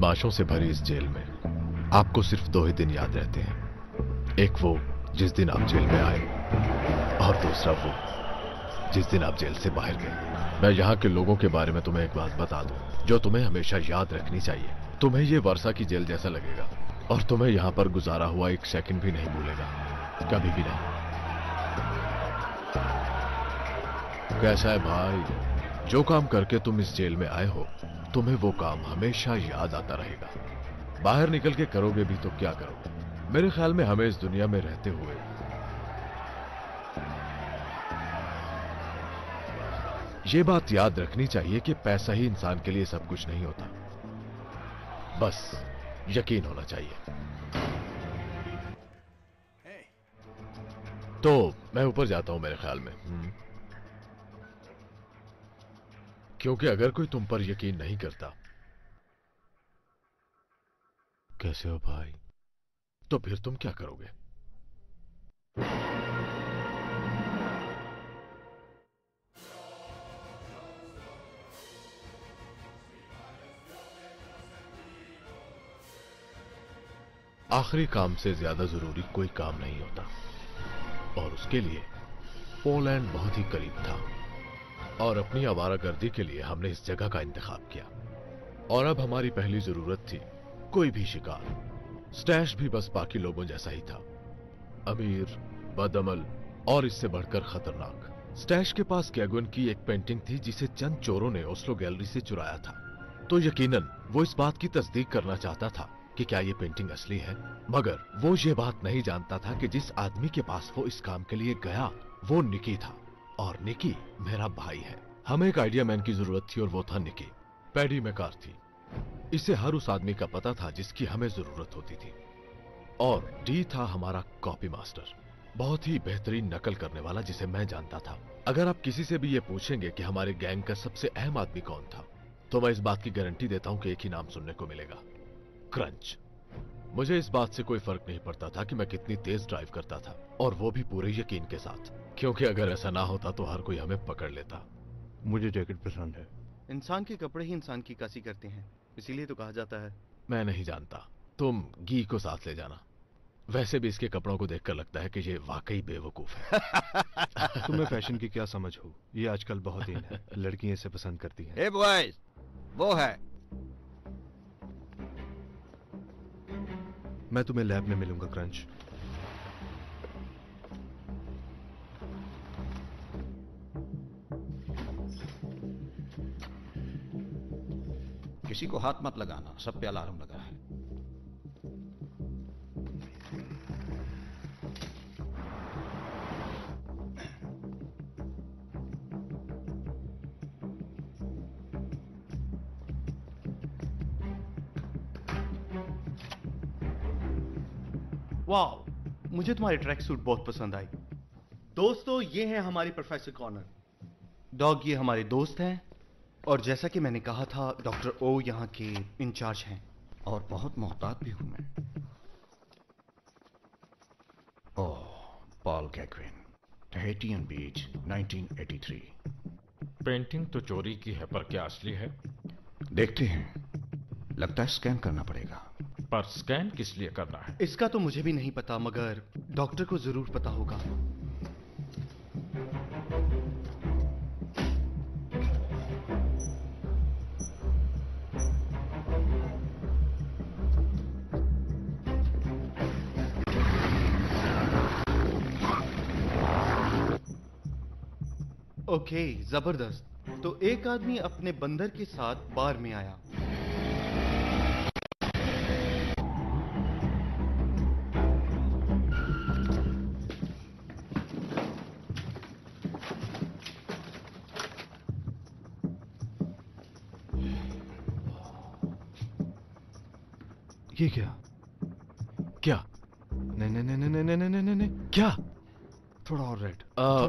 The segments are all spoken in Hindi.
बदमाशों से भरी इस जेल में। आपको सिर्फ़ दो ही दिन याद रहते हैं। एक वो, जिस दिन आप जेल में आए, और दूसरा वो, जिस दिन आप जेल से बाहर गए। मैं यहाँ के लोगों के बारे में तुम्हें एक बात बता दूँ, जो तुम्हें हमेशा याद रखनी चाहिए। तुम्हें ये वर्षा की जेल जैसा लगेगा, और तुम्हें यहाँ पर गुजारा हुआ एक सेकंड भी नहीं भूलेगा। कभी भी नहीं। कैसा है भाई? जो काम करके तुम इस जेल में आए हो तुम्हें वो काम हमेशा याद आता रहेगा। बाहर निकल के करोगे भी तो क्या करोगे? मेरे ख्याल में हमें इस दुनिया में रहते हुए ये बात याद रखनी चाहिए कि पैसा ही इंसान के लिए सब कुछ नहीं होता। बस यकीन होना चाहिए। तो मैं ऊपर जाता हूँ मेरे ख्याल में। क्योंकि अगर कोई तुम पर यकीन नहीं करता। कैसे हो भाई? तो फिर तुम क्या करोगे? आखिरी काम से ज़्यादा ज़रूरी कोई काम नहीं होता। और उसके लिए पोलैंड बहुत ही करीब था। और अपनी आवारागर्दी के लिए हमने इस जगह का इंतखाब किया। और अब हमारी पहली ज़रूरत थी कोई भी शिकार। स्टैश भी बस बाकी लोगों जैसा ही था। अमीर, बदअमल और इससे बढ़कर खतरनाक। स्टैश के पास कैगवन की एक पेंटिंग थी जिसे चंद चोरों ने ओस्लो गैलरी से चुराया था। तो यकीनन, वो इस बात की तस्दीक करना चाहता था कि क्या ये पेंटिंग असली है? मगर वो ये बात नहीं जानता था कि जिस आदमी के पास वो इस काम के लिए गया, वो निकी था। और निकी मेरा भाई है। हमें एक आइडिया मैन की ज़रूरत थी और वो था निकी। पैडी में कार थी। इसे हर उस आदमी का पता था जिसकी हमें ज़रूरत होती थी। और डी था हमारा कॉपी मास्टर बहुत ही बेहतरीन नकल करने वाला जिसे मैं जानता था। अगर आप किसी से भी ये पूछेंगे कि हमारे गैंग का सबसे अहम आदमी कौन था तो मैं इस बात की गारंटी देता हूँ कि एक ही नाम सुनने को मिलेगा। क्रंच मुझे इस बात से कोई फ़र्क नहीं पड़ता था कि मैं कितनी तेज ड्राइव करता था, और वो भी पूरे यकीन के साथ। क्योंकि अगर ऐसा ना होता तो हर कोई हमें पकड़ लेता। मुझे जैकेट पसंद है। इंसान के कपड़े ही इंसान की कासी करते हैं इसीलिए तो कहा जाता है। मैं नहीं जानता। तुम घी को साथ ले जाना। वैसे भी इसके कपड़ों को देखकर लगता है कि ये वाकई बेवकूफ़ है। तुम्हें फ़ैशन की क्या समझ हो? ये आजकल बहुत इन है। लड़कियाँ इसे पसंद करती हैं बॉयज़ वो है। मैं तुम्हें लैब में मिलूँगा क्रंच। किसी को हाथ मत लगाना सब पे अलार्म लगा है। वाह मुझे तुम्हारी ट्रैक सूट बहुत पसंद आई। दोस्तों ये है हमारी प्रोफेसर कॉर्नर डॉग ये हमारे दोस्त हैं। और जैसा कि मैंने कहा था डॉक्टर ओ यहाँ के इंचार्ज हैं। और बहुत मोहतात भी हूँ मैं। ओह पॉल कैक्विन टहेटियन बीच 1983 पेंटिंग तो चोरी की है पर क्या असली है? देखते हैं। लगता है स्कैन करना पड़ेगा। पर स्कैन किस लिए करना है? इसका तो मुझे भी नहीं पता मगर डॉक्टर को ज़रूर पता होगा। ओके ज़बरदस्त। तो एक आदमी अपने बंदर के साथ बार में आया। ये क्या?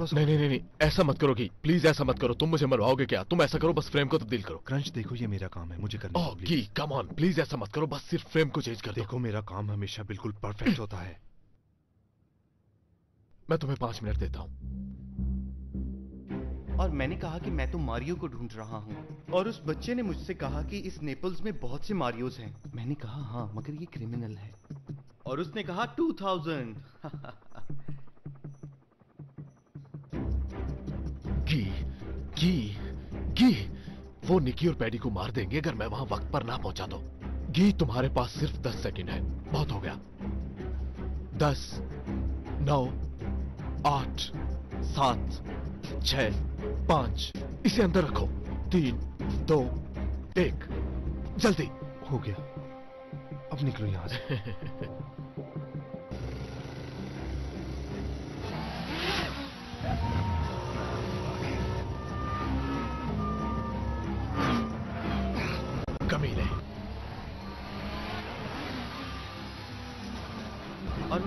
रेड नहीं नहीं नहीं ऐसा मत करो कि प्लीज़ ऐसा मत करो तुम मुझे मरवाओगे क्या? तुम ऐसा करो बस फ्रेम को तब्दील करो। क्रंच देखो ये मेरा काम है मुझे करना ओह की कम ऑन प्लीज़ ऐसा मत करो बस सिर्फ़ फ्रेम को चेंज कर देखो मेरा काम हमेशा बिल्कुल परफेक्ट होता है। मैं तुम्हें पाँच मिनट देता हूँ। और मैंने कहा कि मैं तो मारियो को ढूंढ रहा हूँ। और उस बच्चे ने मुझसे कहा कि इस नेपल्स में बहुत से मारियोस हैं। मैंने कहा हाँ मगर ये क्रिमिनल है। और उसने कहा 2000 गी गी गी वो निकी और पैडी को मार देंगे अगर मैं वहाँ वक्त पर ना पहुँचा तो। गी तुम्हारे पास सिर्फ़ दस सेकंड है। बहुत हो गया। दस नौ आठ सात छ पाँच। इसे अंदर रखो। तीन दो एक। जल्दी। हो गया। अब निकलो यहाँ से।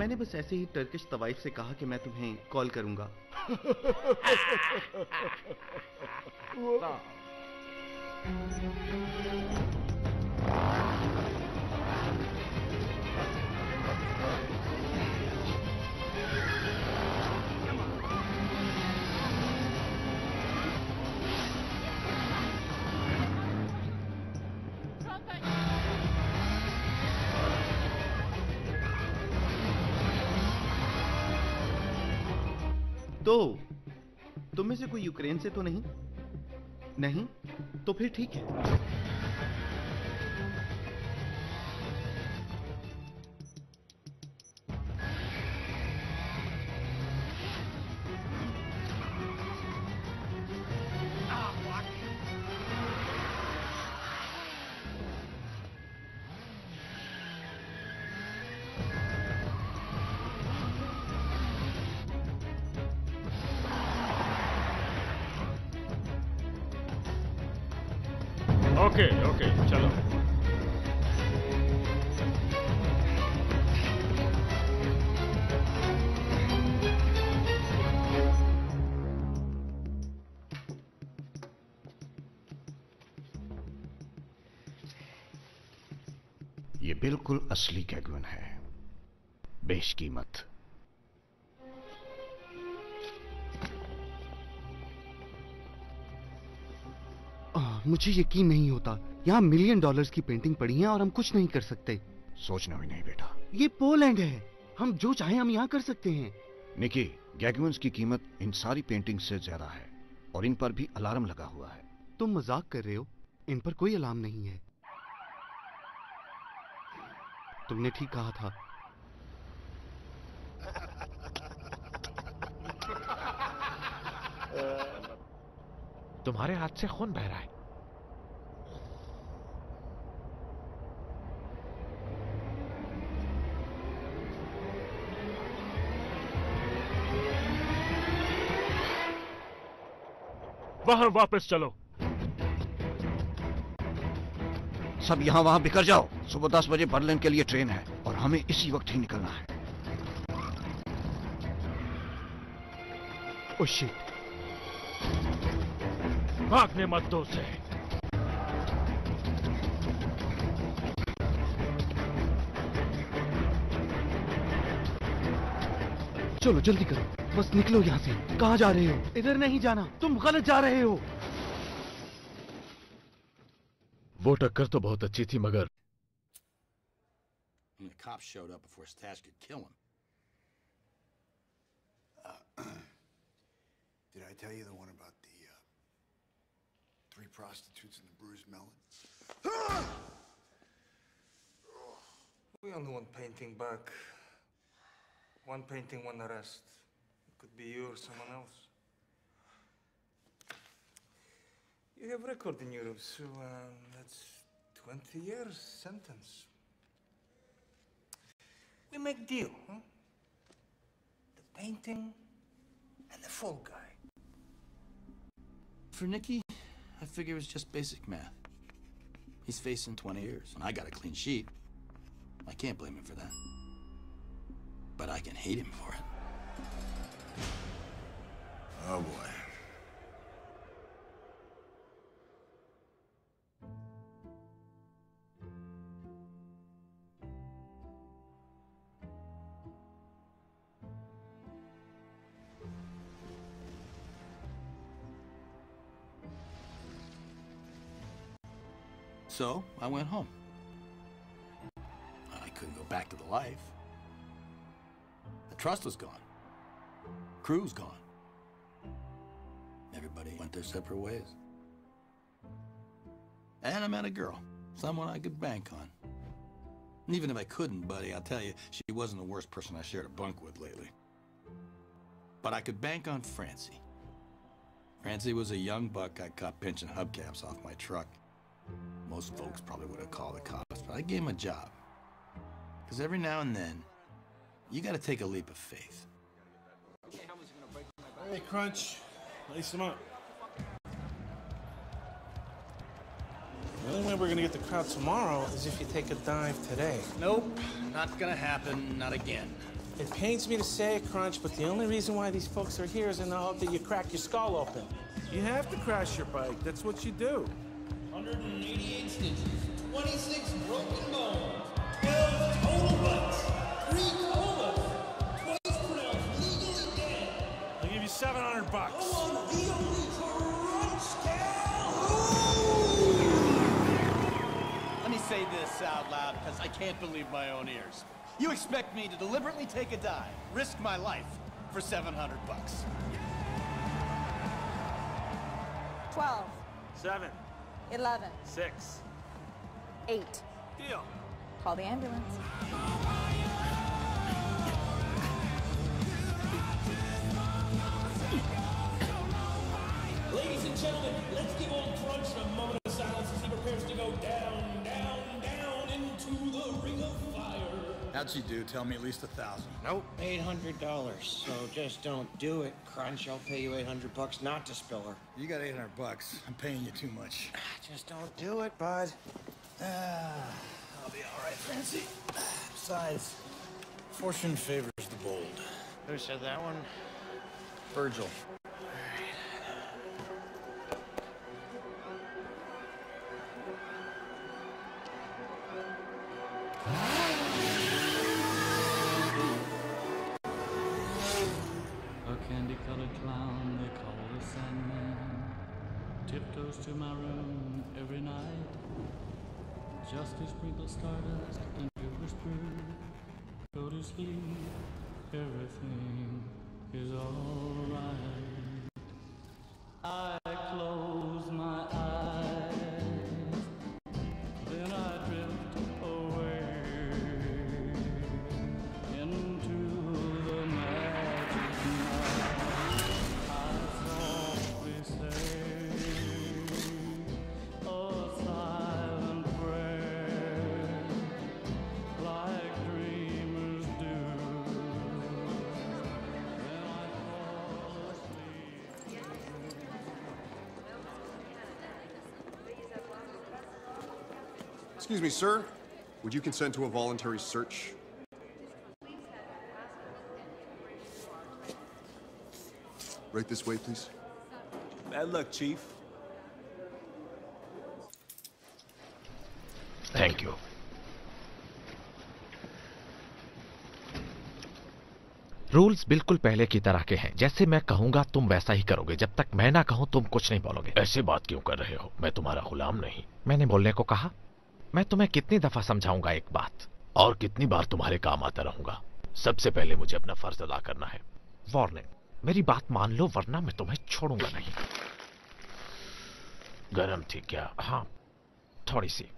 मैंने बस ऐसे ही टर्किश तवाइफ से कहा कि मैं तुम्हें कॉल करूँगा। तो तुम में से कोई यूक्रेन से तो नहीं? नहीं? तो फिर ठीक है। असली कैगुन है? बेशकीमत मुझे यकीन नहीं होता। यहाँ मिलियन डॉलर्स की पेंटिंग पड़ी है और हम कुछ नहीं कर सकते। सोचना भी नहीं बेटा। ये पोलैंड है। हम जो चाहे हम यहाँ कर सकते हैं। निकी गैगुन्स की कीमत इन सारी पेंटिंग से ज़्यादा है और इन पर भी अलार्म लगा हुआ है। तुम मज़ाक कर रहे हो। इन पर कोई अलार्म नहीं है। तुमने ठीक कहा था। तुम्हारे हाथ से खून बह रहा है। वहाँ वापस चलो। सब यहाँ वहाँ बिखर जाओ। सुबह दस बजे बर्लिन के लिए ट्रेन है और हमें इसी वक्त ही निकलना है। ओ भागने मत दो से चलो जल्दी करो। बस निकलो यहाँ से। कहाँ जा रहे हो? इधर नहीं जाना। तुम गलत जा रहे हो। वो टक्कर तो बहुत अच्छी थी मगर And the cops showed up before Stash could kill him. Did I tell you the one about the uh, three prostitutes and the bruised melon? We only one painting back. One painting, one arrest. It could be you or someone else. You have record in Europe, so um, that's 20 years sentence. We make deal, huh? The painting and the fall guy. For Nicky, I figure it's just basic math. He's facing 20 years, and I got a clean sheet. I can't blame him for that. But I can hate him for it. Oh boy. So I went home. I couldn't go back to the life. The trust was gone. Crew's gone. Everybody went their separate ways. And I met a girl, someone I could bank on. And even if I couldn't, buddy, I'll tell you, she wasn't the worst person I shared a bunk with lately. But I could bank on Francie. Francie was a young buck I caught pinching hubcaps off my truck. Most folks probably would have called the cops, but I gave him a job. Because every now and then, you gotta take a leap of faith. Hey, Crunch. Lace him up. The only way we're gonna get the crowd tomorrow is if you take a dive today. Nope, not gonna happen, not again. It pains me to say it, Crunch, but the only reason why these folks are here is in the hope that you crack your skull open. You have to crash your bike. That's what you do. 188 stitches, 26 broken bones, 12 total bites, 3 comas, twice pronounced legally dead. I'll give you 700 bucks. Oh, the only crunch Let me say this out loud because I can't believe my own ears. You expect me to deliberately take a dive, risk my life for 700 bucks. 12, 7, 11, 6. 8. Deal. Call the ambulance. Ladies and gentlemen, let's give old Crunch a moment How'd she do? Tell me at least a thousand. Nope, eight hundred dollars. So just don't do it, Crunch. I'll pay you eight hundred bucks not to spill her. You got 800 bucks. I'm paying you too much. Just don't do it, bud. Ah, I'll be all right, Francie. Besides, fortune favors the bold. Who said that one? Virgil. A to my room every night just to sprinkle stardust and to whisper, "Go to sleep, everything is alright." I Excuse me, sir. Would you consent to a voluntary search? Right this way, please. Bad luck, Chief. Thank you rules बिल्कुल पहले की तरह के हैं जैसे मैं कहूँगा तुम वैसा ही करोगे जब तक मैं ना कहूँ तुम कुछ नहीं बोलोगे ऐसे बात क्यों कर रहे हो मैं तुम्हारा गुलाम नहीं मैंने बोलने को कहा मैं तुम्हें कितनी दफ़ा समझाऊँगा एक बात? और कितनी बार तुम्हारे काम आता रहूँगा? सबसे पहले मुझे अपना फ़र्ज़ अदा करना है। वार्निंग मेरी बात मान लो वरना मैं तुम्हें छोड़ूँगा नहीं। गरम थी क्या? हाँ थोड़ी सी।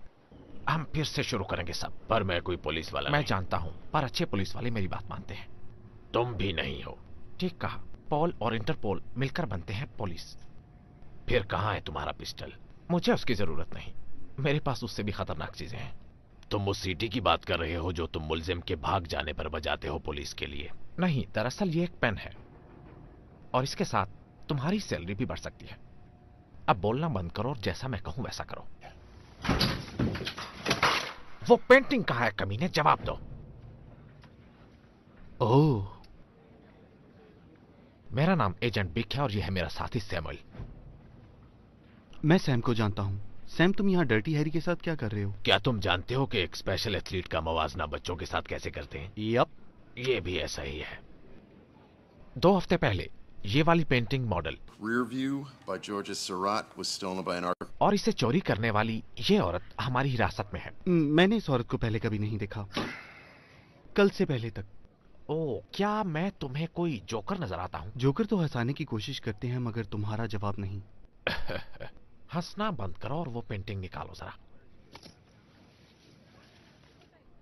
हम फिर से शुरू करेंगे सब। पर मैं कोई पुलिस वाला मैं जानता हूँ पर अच्छे पुलिस वाले मेरी बात मानते हैं। तुम भी नहीं हो। ठीक कहा। पॉल और इंटरपोल मिलकर बनते हैं पुलिस। फिर कहाँ है तुम्हारा पिस्टल? मुझे उसकी ज़रूरत नहीं। मेरे पास उससे भी खतरनाक चीज़ें हैं। तुम उस सीटी की बात कर रहे हो जो तुम मुलजिम के भाग जाने पर बजाते हो पुलिस के लिए। नहीं दरअसल ये एक पेन है। और इसके साथ तुम्हारी सैलरी भी बढ़ सकती है। अब बोलना बंद करो और जैसा मैं कहूँ वैसा करो। वो पेंटिंग कहा है कमीने? जवाब दो। ओह। मेरा नाम एजेंट बिक है और यह है मेरा साथी सैमुअल। मैं सैम को जानता हूँ। सैम तुम यहाँ डर्टी हैरी के साथ क्या कर रहे हो? क्या तुम जानते हो कि एक स्पेशल एथलीट का मवाजना बच्चों के साथ कैसे करते हैं? यप ये भी ऐसा ही है। दो हफ़्ते पहले ये वाली पेंटिंग मॉडल. और इसे चोरी करने वाली ये औरत हमारी हिरासत में है। मैंने इस औरत को पहले कभी नहीं देखा। कल से पहले तक। ओ क्या मैं तुम्हें कोई जोकर नज़र आता हूँ? जोकर तो हंसाने की कोशिश करते हैं मगर तुम्हारा जवाब नहीं। हंसना बंद करो और वो पेंटिंग निकालो जरा।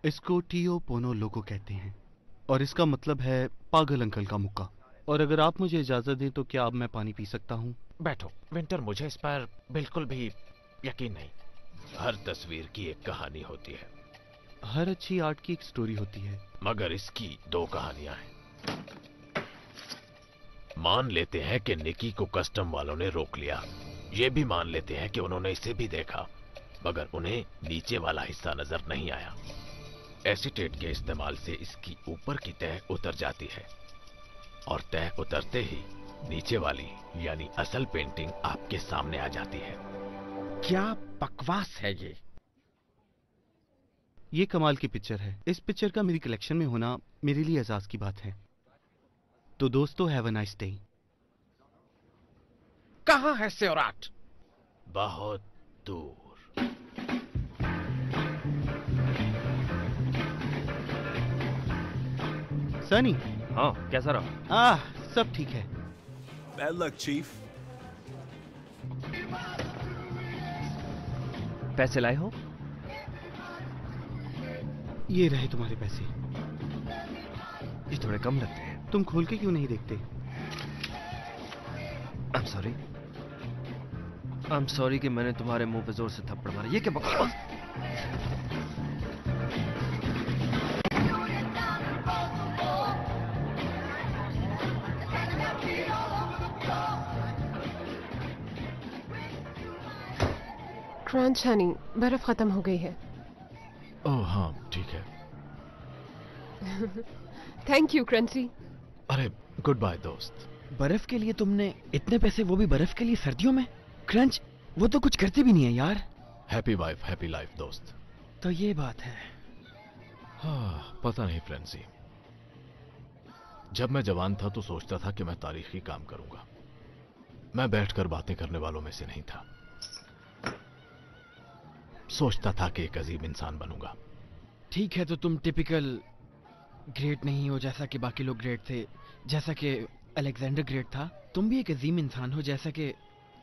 इसको टीओ पोनो लोगो कहते हैं और इसका मतलब है पागल अंकल का मुक्का। और अगर आप मुझे इजाज़त दें तो क्या अब मैं पानी पी सकता हूँ? बैठो। विंटर मुझे इस पर बिल्कुल भी यकीन नहीं। हर तस्वीर की एक कहानी होती है। हर अच्छी आर्ट की एक स्टोरी होती है। मगर इसकी दो कहानियाँ हैं। मान लेते हैं कि निकी को कस्टम वालों ने रोक लिया। ये भी मान लेते हैं कि उन्होंने इसे भी देखा, मगर उन्हें नीचे वाला हिस्सा नज़र नहीं आया। एसिटेट के इस्तेमाल से इसकी ऊपर की तह उतर जाती है, और तह उतरते ही नीचे वाली, यानी असल पेंटिंग आपके सामने आ जाती है। क्या बकवास है ये? ये कमाल की पिक्चर है। इस पिक्चर का मेरी कलेक्शन में होना मेरे लिए एजाज की बात है। तो दोस्तों हैव अ नाइस डे कहाँ है सेवराट? बहुत दूर। सनी। हाँ कैसा रहा? आह सब ठीक है। Bad luck, Chief. पैसे लाए हो? ये रहे तुम्हारे पैसे। ये थोड़े कम लगते हैं। तुम खोल के क्यों नहीं देखते? I am sorry I am sorry कि मैंने तुम्हारे मुँह पे ज़ोर से थप्पड़ मारा। ये क्या बकवास क्रंच हनी बर्फ़ खत्म हो गई है। ओह हाँ ठीक है। थैंक यू क्रंची अरे गुड बाय दोस्त। बर्फ़ के लिए तुमने इतने पैसे वो भी बर्फ़ के लिए सर्दियों में? क्रंच वो तो कुछ करते भी नहीं है यार। हैप्पी वाइफ हैप्पी लाइफ दोस्त। तो ये बात है। हाँ पता नहीं फ्रेंसी जब मैं जवान था तो सोचता था कि मैं तारीखी काम करूँगा। मैं बैठकर बातें करने वालों में से नहीं था। सोचता था कि एक अजीब इंसान बनूँगा। ठीक है तो तुम टिपिकल ग्रेट नहीं हो जैसा कि बाकी लोग ग्रेट थे जैसा कि अलेक्जेंडर ग्रेट था। तुम भी एक अजीम इंसान हो जैसा कि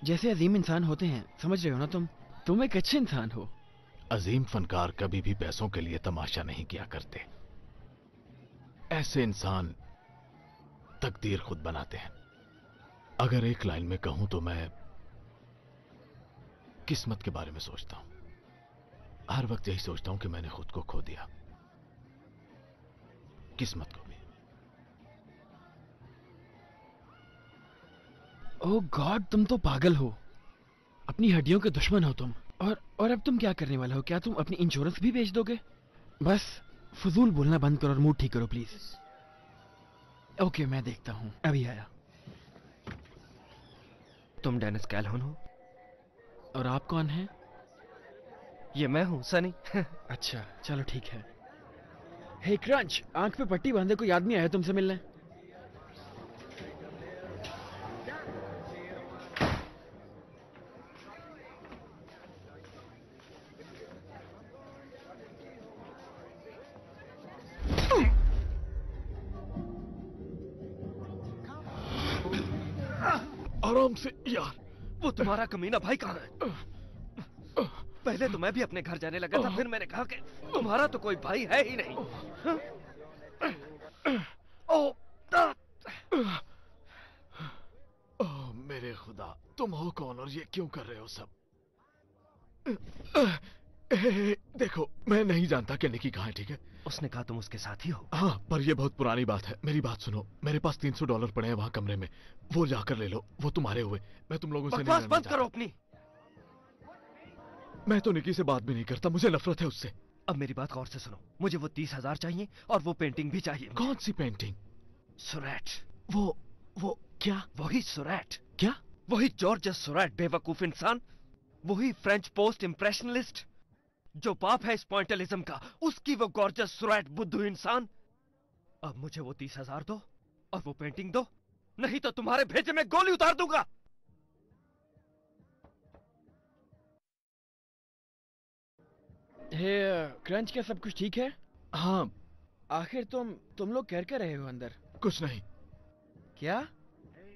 जैसे अजीम इंसान होते हैं, समझ रहे हो ना तुम? तुम एक अच्छे इंसान हो। अजीम फनकार कभी भी पैसों के लिए तमाशा नहीं किया करते। ऐसे इंसान तकदीर खुद बनाते हैं। अगर एक लाइन में कहूँ तो मैं किस्मत के बारे में सोचता हूँ। हर वक्त यही सोचता हूँ कि मैंने खुद को खो दिया। किस्मत को। ओह गॉड तुम तो पागल हो। अपनी हड्डियों के दुश्मन हो तुम। और और अब तुम क्या करने वाले हो? क्या तुम अपनी इंश्योरेंस भी बेच दोगे? बस फजूल बोलना बंद करो और मूड ठीक करो प्लीज़ ओके मैं देखता हूँ। अभी आया। तुम डेनिस कैलहोन हो? और आप कौन हैं? ये मैं हूँ सनी अच्छा चलो ठीक है। हे क्रंच आँख पे पट्टी बांधे कोई आदमी आया तुमसे मिलने आराम से यार वो तुम्हारा कमीना भाई कहाँ है? पहले तो मैं भी अपने घर जाने लगा था, फिर मैंने कहा कि तुम्हारा तो कोई भाई है ही नहीं। ओ ओ, मेरे खुदा, तुम हो कौन और ये क्यों कर रहे हो सब? ए, देखो मैं नहीं जानता कि निकी कहाँ है ठीक है? उसने कहा तुम उसके साथ ही। हो हाँ पर ये बहुत पुरानी बात है। मेरी बात सुनो। मेरे पास 300 डॉलर पड़े हैं वहाँ कमरे में। वो जाकर ले लो। वो तुम्हारे हुए। मैं तुम लोगों से नहीं बंद करो अपनी। मैं तो निकी से बात भी नहीं करता। मुझे नफरत है उससे। अब मेरी बात गौर से सुनो। मुझे वो तीस हज़ार चाहिए और वो पेंटिंग भी चाहिए कौन सी पेंटिंग सुरैट। वो वो क्या? वही सुरैट। क्या? वही जॉर्जस सुरैट बेवकूफ़ इंसान। वही फ्रेंच पोस्ट इंप्रेशनलिस्ट जो बाप है इस पॉइंटलिज्म का उसकी वो गॉर्जस सुरैट बुद्धू इंसान। अब मुझे वो तीस हज़ार दो और वो पेंटिंग दो नहीं तो तुम्हारे भेजे में गोली उतार दूँगा। हे क्रंच क्या सब कुछ ठीक है? हाँ। आखिर तुम तुम लोग कह कर रहे हो अंदर? कुछ नहीं। क्या?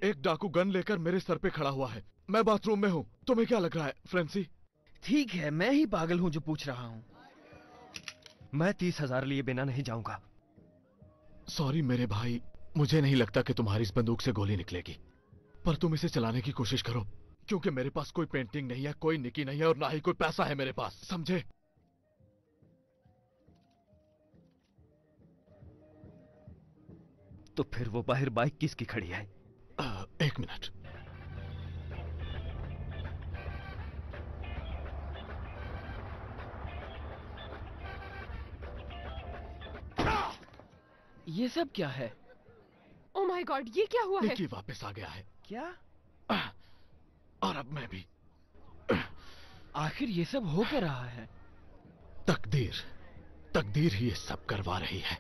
एक डाकू गन लेकर मेरे सर पे खड़ा हुआ है। मैं बाथरूम में हूँ। तुम्हें क्या लग रहा है फ्रेंसी? ठीक है मैं ही पागल हूँ जो पूछ रहा हूँ। मैं तीस हज़ार लिए बिना नहीं जाऊँगा। सॉरी मेरे भाई। मुझे नहीं लगता कि तुम्हारी इस बंदूक से गोली निकलेगी। पर तुम इसे चलाने की कोशिश करो क्योंकि मेरे पास कोई पेंटिंग नहीं है कोई निकी नहीं है और ना ही कोई पैसा है मेरे पास। समझे? तो फिर वो बाहर बाइक किसकी खड़ी है? आ, एक मिनट। ये सब क्या है? ओ माय गॉड ये क्या हुआ है? वापस आ गया है। क्या? और अब मैं भी। आखिर ये सब हो क्या रहा है? तकदीर। तकदीर ही ये सब करवा रही है।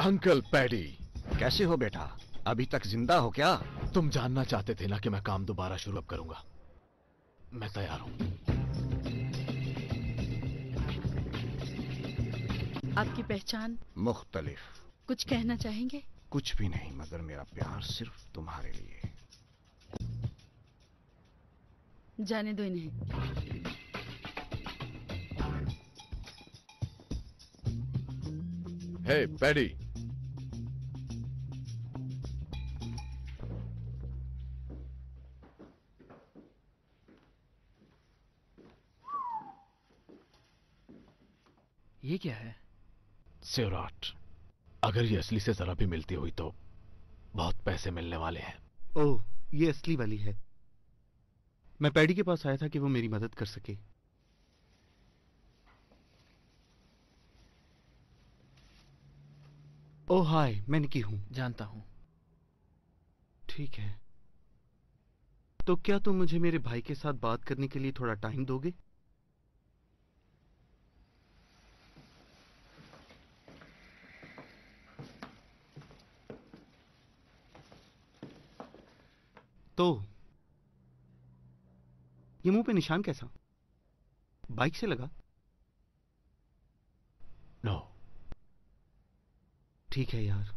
Uncle Paddy. कैसे हो बेटा? अभी तक ज़िंदा हो क्या? तुम जानना चाहते थे ना कि मैं काम दोबारा शुरू अब करूँगा। मैं तैयार हूँ। आपकी पहचान मुख्तलिफ़। कुछ कहना चाहेंगे? कुछ भी नहीं मगर मेरा प्यार सिर्फ़ तुम्हारे लिए। जाने दो इन्हें। Hey Paddy. ये क्या है? सेवराट अगर ये असली से जरा भी मिलती हुई तो बहुत पैसे मिलने वाले हैं। ओह ये असली वाली है। मैं पैडी के पास आया था कि वो मेरी मदद कर सके। ओ हाय मैं निकी हूँ। जानता हूँ। ठीक है। तो क्या तुम मुझे मेरे भाई के साथ बात करने के लिए थोड़ा टाइम दोगे? तो ये मुँह पे निशान कैसा? बाइक से लगा? No no. ठीक है यार।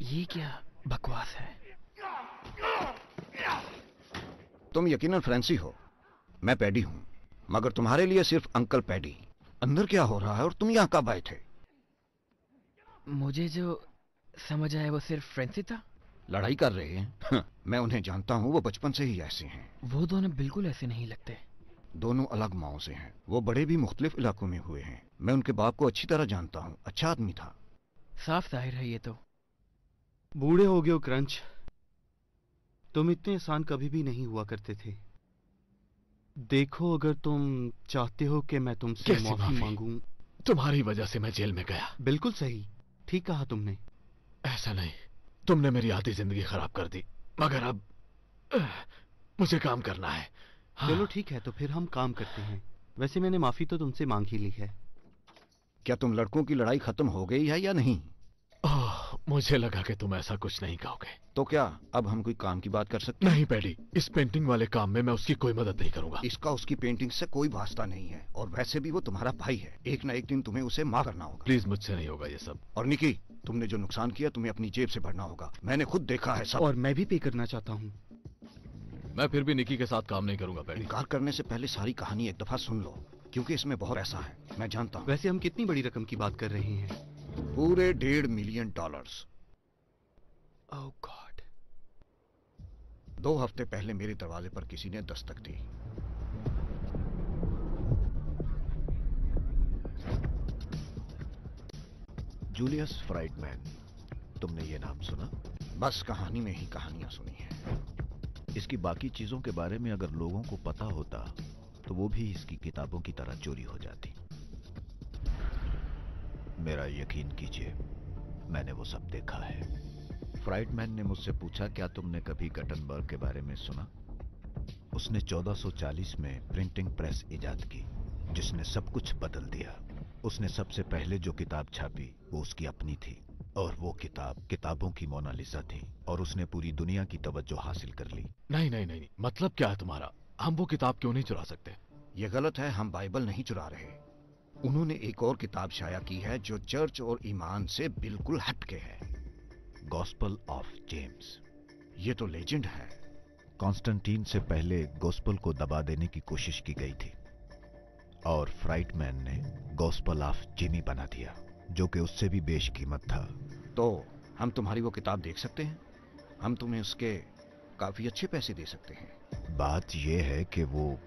ये क्या बकवास है? तुम यकीनन फ्रेंसी हो। मैं पैडी हूँ, मगर तुम्हारे लिए सिर्फ़ अंकल पैडी। अंदर क्या हो रहा है और तुम यहाँ कब आए थे? मुझे जो समझ आया वो सिर्फ़ फ्रेंसी था लड़ाई कर रहे हैं। हाँ, मैं उन्हें जानता हूँ वो बचपन से ही ऐसे हैं। वो दोनों बिल्कुल ऐसे नहीं लगते। दोनों अलग माओ से हैं। वो बड़े भी मुख्तलिफ़ इलाकों में हुए हैं। मैं उनके बाप को अच्छी तरह जानता हूँ। अच्छा आदमी था। साफ़ ज़ाहिर है ये तो। बूढ़े हो गए हो क्रंच। तुम इतने आसान कभी भी नहीं हुआ करते थे। देखो अगर तुम चाहते हो कि मैं तुमसे माफ़ी? मांगूं। तुम्हारी वजह से मैं जेल में गया। बिल्कुल सही। ठीक कहा तुमने। ऐसा नहीं। तुमने मेरी आधी ज़िंदगी खराब कर दी। मगर अब मुझे काम करना है। हाँ। चलो ठीक है तो फिर हम काम करते हैं। वैसे मैंने माफ़ी तो तुमसे मांग ही ली है। क्या तुम लड़कों की लड़ाई खत्म हो गई है या नहीं? मुझे लगा कि तुम ऐसा कुछ नहीं कहोगे। तो क्या अब हम कोई काम की बात कर सकते नहीं पैडी। इस पेंटिंग वाले काम में मैं उसकी कोई मदद नहीं करूँगा। इसका उसकी पेंटिंग से कोई वास्ता नहीं है और वैसे भी वो तुम्हारा भाई है। एक ना एक दिन तुम्हें उसे माफ़ करना होगा। प्लीज़ मुझसे नहीं होगा ये सब। और निकी तुमने जो नुकसान किया तुम्हें अपनी जेब से भरना होगा। मैंने खुद देखा है सब। और मैं भी पे करना चाहता हूँ। मैं फिर भी निकी के साथ काम नहीं करूँगा पैडी। इनकार करने से पहले सारी कहानी एक दफ़ा सुन लो क्योंकि इसमें बहुत ऐसा है। मैं जानता हूँ। वैसे हम कितनी बड़ी रकम की बात कर रहे हैं? पूरे डेढ़ मिलियन डॉलर्स ओह गॉड दो हफ़्ते पहले मेरे दरवाजे पर किसी ने दस्तक दी। जूलियस फ्राइडमैन तुमने ये नाम सुना? बस कहानी में ही कहानियाँ सुनी है। इसकी बाकी चीज़ों के बारे में अगर लोगों को पता होता तो वो भी इसकी किताबों की तरह चोरी हो जाती। मेरा यकीन कीजिए मैंने वो सब देखा है। फ्राइडमैन ने मुझसे पूछा क्या तुमने कभी गटनबर्ग के बारे में सुना? उसने 1440 में प्रिंटिंग प्रेस इजाद की जिसने सब कुछ बदल दिया। उसने सबसे पहले जो किताब छापी वो उसकी अपनी थी और वो किताब किताबों की मोनालिसा थी और उसने पूरी दुनिया की तवज्जो हासिल कर ली। नहीं नहीं नहीं मतलब क्या है तुम्हारा? हम वो किताब क्यों नहीं चुरा सकते? ये गलत है हम बाइबल नहीं चुरा रहे। उन्होंने एक और किताब शाया की है जो चर्च और ईमान से बिल्कुल हटके है। Gospel of James. ये तो लेजेंड है। कॉन्स्टेंटीन से पहले गॉस्पल को दबा देने की कोशिश की गई थी। और फ्राइटमैन ने गॉस्पल ऑफ़ जिमी बना दिया जो कि उससे भी बेश कीमत था। तो हम तुम्हारी वो किताब देख सकते हैं? हम तुम्हें उसके काफ़ी अच्छे पैसे दे सकते हैं। बात यह है कि वो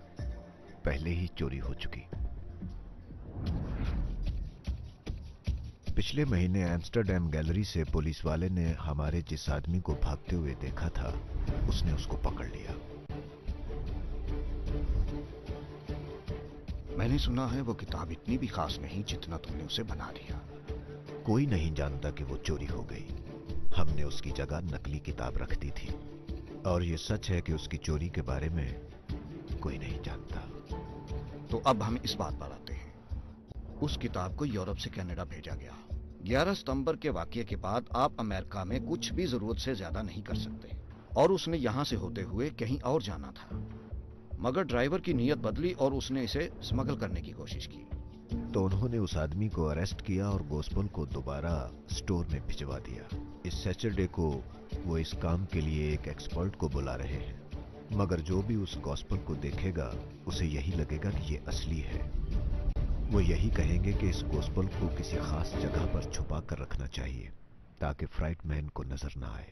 पहले ही चोरी हो चुकी। पिछले महीने एम्स्टरडेम गैलरी से पुलिस वाले ने हमारे जिस आदमी को भागते हुए देखा था उसने उसको पकड़ लिया। मैंने सुना है वो किताब इतनी भी खास नहीं जितना तुमने उसे बना दिया कोई नहीं जानता कि वो चोरी हो गई। हमने उसकी जगह नकली किताब रख दी थी। और ये सच है कि उसकी चोरी के बारे में कोई नहीं जानता। तो अब हम इस बात पर आते हैं। उस किताब को यूरोप से कनाडा भेजा गया। 11 सितंबर के वाक्य के बाद आप अमेरिका में कुछ भी ज़रूरत से ज़्यादा नहीं कर सकते। और उसने यहाँ से होते हुए कहीं और जाना था। मगर ड्राइवर की नीयत बदली और उसने इसे स्मगल करने की कोशिश की। तो उन्होंने उस आदमी को अरेस्ट किया और गोस्पल को दोबारा स्टोर में भिजवा दिया। इस सैटरडे को वो इस काम के लिए एक एक्सपर्ट को बुला रहे हैं। मगर जो भी उस गॉस्पल को देखेगा, उसे यही लगेगा कि ये असली है। वो यही कहेंगे कि इस गोस्पल को किसी खास जगह पर छुपा कर रखना चाहिए ताकि फ्राइट मैन को नज़र ना आए।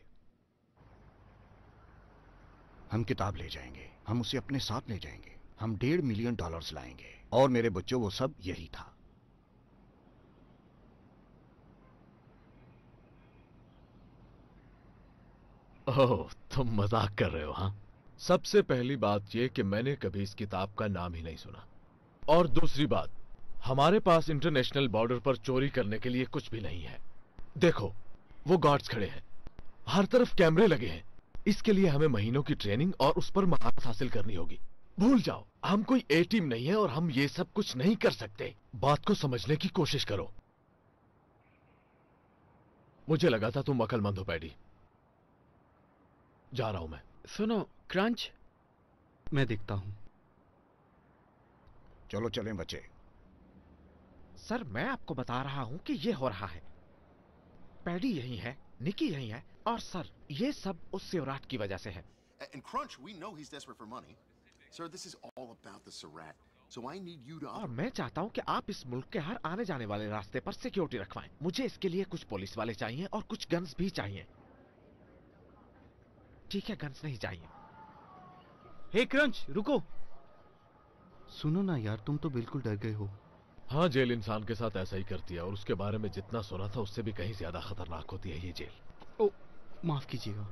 हम किताब ले जाएँगे हम उसे अपने साथ ले जाएँगे हम डेढ़ मिलियन डॉलर्स लाएँगे और मेरे बच्चों वो सब यही था। ओह तुम मज़ाक कर रहे हो हाँ? सबसे पहली बात यह कि मैंने कभी इस किताब का नाम ही नहीं सुना। और दूसरी बात हमारे पास इंटरनेशनल बॉर्डर पर चोरी करने के लिए कुछ भी नहीं है। देखो वो गार्ड्स खड़े हैं। हर तरफ़ कैमरे लगे हैं। इसके लिए हमें महीनों की ट्रेनिंग और उस पर महारत हासिल करनी होगी। भूल जाओ हम कोई ए टीम नहीं है और हम ये सब कुछ नहीं कर सकते। बात को समझने की कोशिश करो। मुझे लगा था तुम अकलमंद हो पैडी। जा रहा हूँ मैं। सुनो क्रंच। मैं देखता हूँ। चलो चलें बच्चे। सर मैं आपको बता रहा हूँ कि ये हो रहा है। पैडी यही है निकी यही है और सर ये सब उस सेवराट की वजह से है। And Crunch, we know he's desperate for money. Sir, this is all about the Surratt. So I need you to... और मैं चाहता हूँ कि आप इस मुल्क के हर आने जाने वाले रास्ते पर सिक्योरिटी रखवाएँ। मुझे इसके लिए कुछ पुलिस वाले चाहिए और कुछ गन्स भी चाहिए। ठीक है गन्स नहीं चाहिए। हे क्रंच रुको। सुनो ना यार तुम तो बिल्कुल डर गए हो। हाँ जेल इंसान के साथ ऐसा ही करती है और उसके बारे में जितना सुना था उससे भी कहीं ज़्यादा खतरनाक होती है ये जेल। ओ माफ़ कीजिएगा।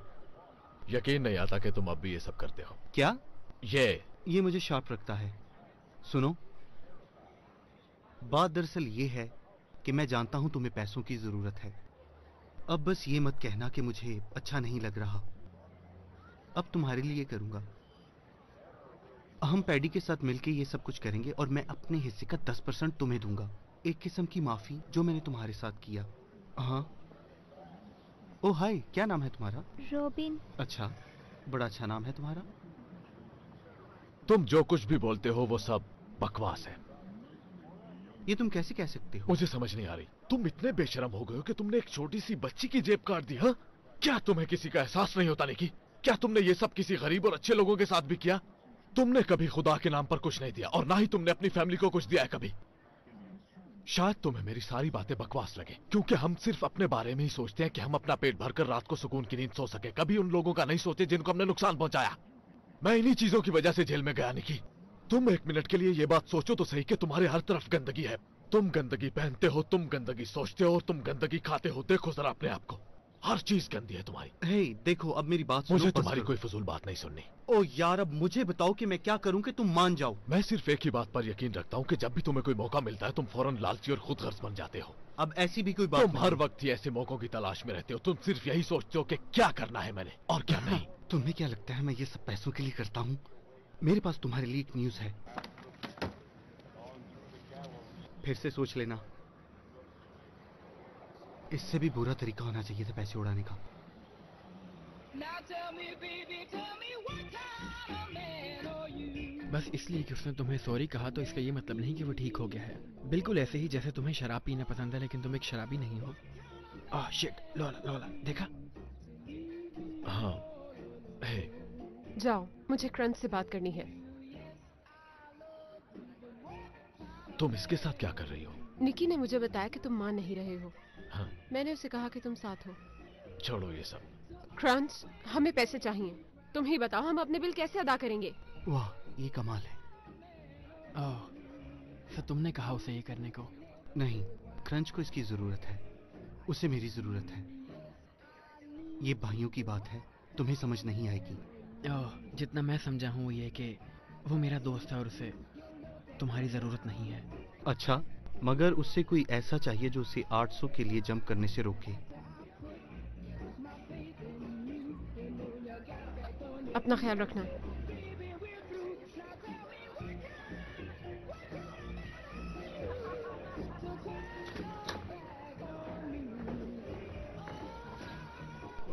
यकीन नहीं आता कि तुम अब भी ये सब करते हो। क्या? ये। ये मुझे शार्प रखता है। सुनो। बात दरअसल ये है कि मैं जानता हूँ तुम्हें पैसों की ज़रूरत है। अब बस ये मत कहना कि मुझे अच्छा नहीं लग रहा। अब तुम्हारे लिए करूँगा। हम पैडी के साथ मिलकर ये सब कुछ करेंगे और मैं अपने हिस्से का दस परसेंट तुम्हें दूँगा। एक किस्म की माफ़ी जो मैंने तुम्हारे साथ किया। हाँ। ओ हाय क्या नाम है तुम्हारा? रोबिन। अच्छा बड़ा अच्छा नाम है तुम्हारा। तुम जो कुछ भी बोलते हो वो सब बकवास है। ये तुम कैसे कह सकते हो? मुझे समझ नहीं आ रही। तुम इतने बेशरम हो गए हो कि तुमने एक छोटी सी बच्ची की जेब काट दी हाँ? क्या तुम्हें किसी का एहसास नहीं होता निकी? क्या तुमने ये सब किसी गरीब और अच्छे लोगों के साथ भी किया? तुमने कभी खुदा के नाम पर कुछ नहीं दिया, और ना ही तुमने अपनी फैमिली को कुछ दिया है कभी। शायद तुम्हें मेरी सारी बातें बकवास लगे, क्योंकि हम सिर्फ़ अपने बारे में ही सोचते हैं कि हम अपना पेट भरकर रात को सुकून की नींद सो सके। कभी उन लोगों का नहीं सोचे जिनको हमने नुकसान पहुँचाया। मैं इन्हीं चीज़ों की वजह से जेल में गया, निकी। तुम एक मिनट के लिए ये बात सोचो तो सही कि तुम्हारे हर तरफ़ गंदगी है। तुम गंदगी पहनते हो, तुम गंदगी सोचते हो, और तुम गंदगी खाते हो देखो जरा अपने आप को। हर चीज़ गंदी है तुम्हारी। हे देखो अब मेरी बात सुनो मुझे तुम्हारी कोई फजूल बात नहीं सुननी। ओ यार अब मुझे बताओ कि मैं क्या करूँ कि तुम मान जाओ। मैं सिर्फ़ एक ही बात पर यकीन रखता हूँ कि जब भी तुम्हें कोई मौका मिलता है तुम फ़ौरन लालची और खुद गर्ज बन जाते हो। अब ऐसी भी कोई बात तुम हर वक्त ही ऐसे मौकों की तलाश में रहते हो। तुम सिर्फ़ यही सोचते हो कि क्या करना है मैंने और क्या नहीं। तुम्हें क्या लगता है मैं ये सब पैसों के लिए करता हूँ? मेरे पास तुम्हारे लिए एक न्यूज़ है। फिर से सोच लेना। इससे भी बुरा तरीका होना चाहिए था पैसे उड़ाने का। बस इसलिए कि उसने तुम्हें सॉरी कहा तो इसका ये मतलब नहीं कि वो ठीक हो गया है। बिल्कुल ऐसे ही जैसे तुम्हें शराब पीना पसंद है लेकिन तुम एक शराबी नहीं हो। आह शिट लोला लोला देखा? हाँ हे। जाओ मुझे क्रंच से बात करनी है। तुम इसके साथ क्या कर रही हो? निकी ने मुझे बताया कि तुम मान नहीं रहे हो। हाँ। मैंने उसे कहा कि तुम साथ हो। छोड़ो ये सब। क्रंच हमें पैसे चाहिए। तुम ही बताओ हम अपने बिल कैसे अदा करेंगे? वाह ये कमाल है। ओह तो तुमने कहा उसे ये करने को? नहीं क्रंच को इसकी ज़रूरत है। उसे मेरी ज़रूरत है। ये भाइयों की बात है तुम्हें समझ नहीं आएगी। ओह जितना मैं समझा हूँ वो ये कि वो मेरा दोस्त है और उसे तुम्हारी ज़रूरत नहीं है। अच्छा? मगर उससे कोई ऐसा चाहिए जो उसे 800 के लिए जंप करने से रोके। अपना ख्याल रखना।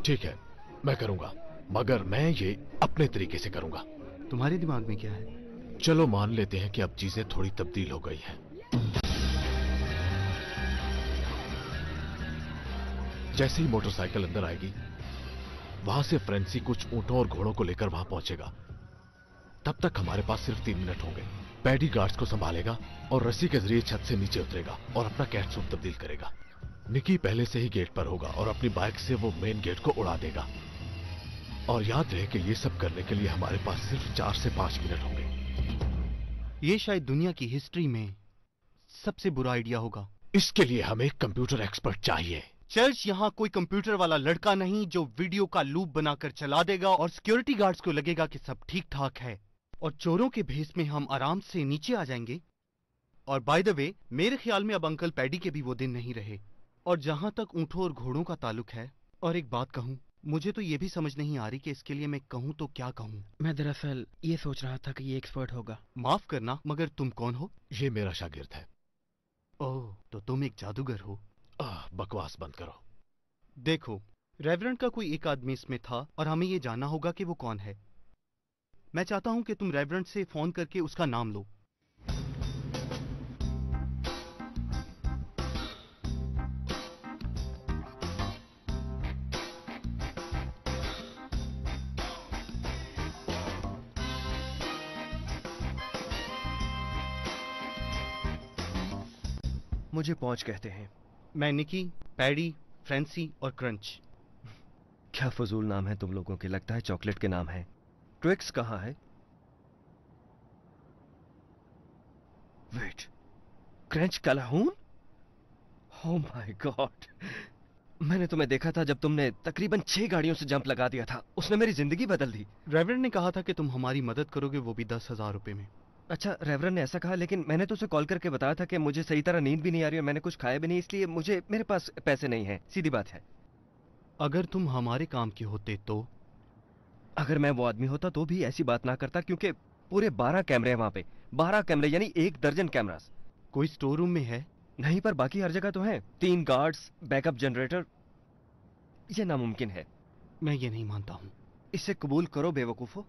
ठीक है मैं करूँगा मगर मैं ये अपने तरीके से करूँगा। तुम्हारे दिमाग में क्या है? चलो मान लेते हैं कि अब चीज़ें थोड़ी तब्दील हो गई हैं। जैसे ही मोटरसाइकिल अंदर आएगी वहाँ से फ्रेंसी कुछ ऊंटों और घोड़ों को लेकर वहाँ पहुंचेगा। तब तक हमारे पास सिर्फ़ तीन मिनट होंगे। पैडी गार्ड्स को संभालेगा और रस्सी के ज़रिए छत से नीचे उतरेगा और अपना कैट सूट तब्दील करेगा। निकी पहले से ही गेट पर होगा और अपनी बाइक से वो मेन गेट को उड़ा देगा। और याद रहे कि ये सब करने के लिए हमारे पास सिर्फ़ चार से पाँच मिनट होंगे। ये शायद दुनिया की हिस्ट्री में सबसे बुरा आइडिया होगा। इसके लिए हमें कंप्यूटर एक्सपर्ट चाहिए। चर्च यहाँ कोई कंप्यूटर वाला लड़का नहीं जो वीडियो का लूप बनाकर चला देगा और सिक्योरिटी गार्ड्स को लगेगा कि सब ठीक ठाक है। और चोरों के भेस में हम आराम से नीचे आ जाएँगे। और बाय द वे मेरे ख्याल में अब अंकल पैडी के भी वो दिन नहीं रहे। और जहाँ तक ऊंटों और घोड़ों का ताल्लुक है और एक बात कहूँ मुझे तो ये भी समझ नहीं आ रही कि इसके लिए मैं कहूँ तो क्या कहूँ। मैं दरअसल ये सोच रहा था कि ये एक्सपर्ट होगा। माफ़ करना मगर तुम कौन हो? ये मेरा शागिर्द है। ओह तो तुम एक जादूगर हो। बकवास बंद करो। देखो, रेवरेंड का कोई एक आदमी इसमें था और हमें यह जानना होगा कि वो कौन है। मैं चाहता हूँ कि तुम रेवरेंड से फ़ोन करके उसका नाम लो। मुझे पहुँच कहते हैं। मैं निकी पैडी फ्रेंसी और क्रंच। क्या फजूल नाम है तुम लोगों के? लगता है चॉकलेट के नाम है। ट्विक्स कहाँ है? Wait Crunch Calhoun? Oh my God मैंने तुम्हें देखा था जब तुमने तकरीबन छह गाड़ियों से जंप लगा दिया था। उसने मेरी ज़िंदगी बदल दी। ड्राइवर ने कहा था कि तुम हमारी मदद करोगे वो भी दस हज़ार रुपए में। अच्छा रेवरन ने ऐसा कहा लेकिन मैंने तो उसे कॉल करके बताया था कि मुझे सही तरह नींद भी नहीं आ रही और मैंने कुछ खाया भी नहीं इसलिए मुझे मेरे पास पैसे नहीं हैं। सीधी बात है। अगर तुम हमारे काम के होते तो? अगर मैं वो आदमी होता तो भी ऐसी बात ना करता क्योंकि पूरे बारह कैमरे हैं वहाँ पे। बारह कैमरे यानी एक दर्जन कैमरास। कोई स्टोर रूम में है? नहीं पर बाकी हर जगह तो है। तीन गार्ड्स बैकअप जनरेटर ये नामुमकिन है। मैं ये नहीं मानता हूँ। इसे कबूल करो बेवकूफो।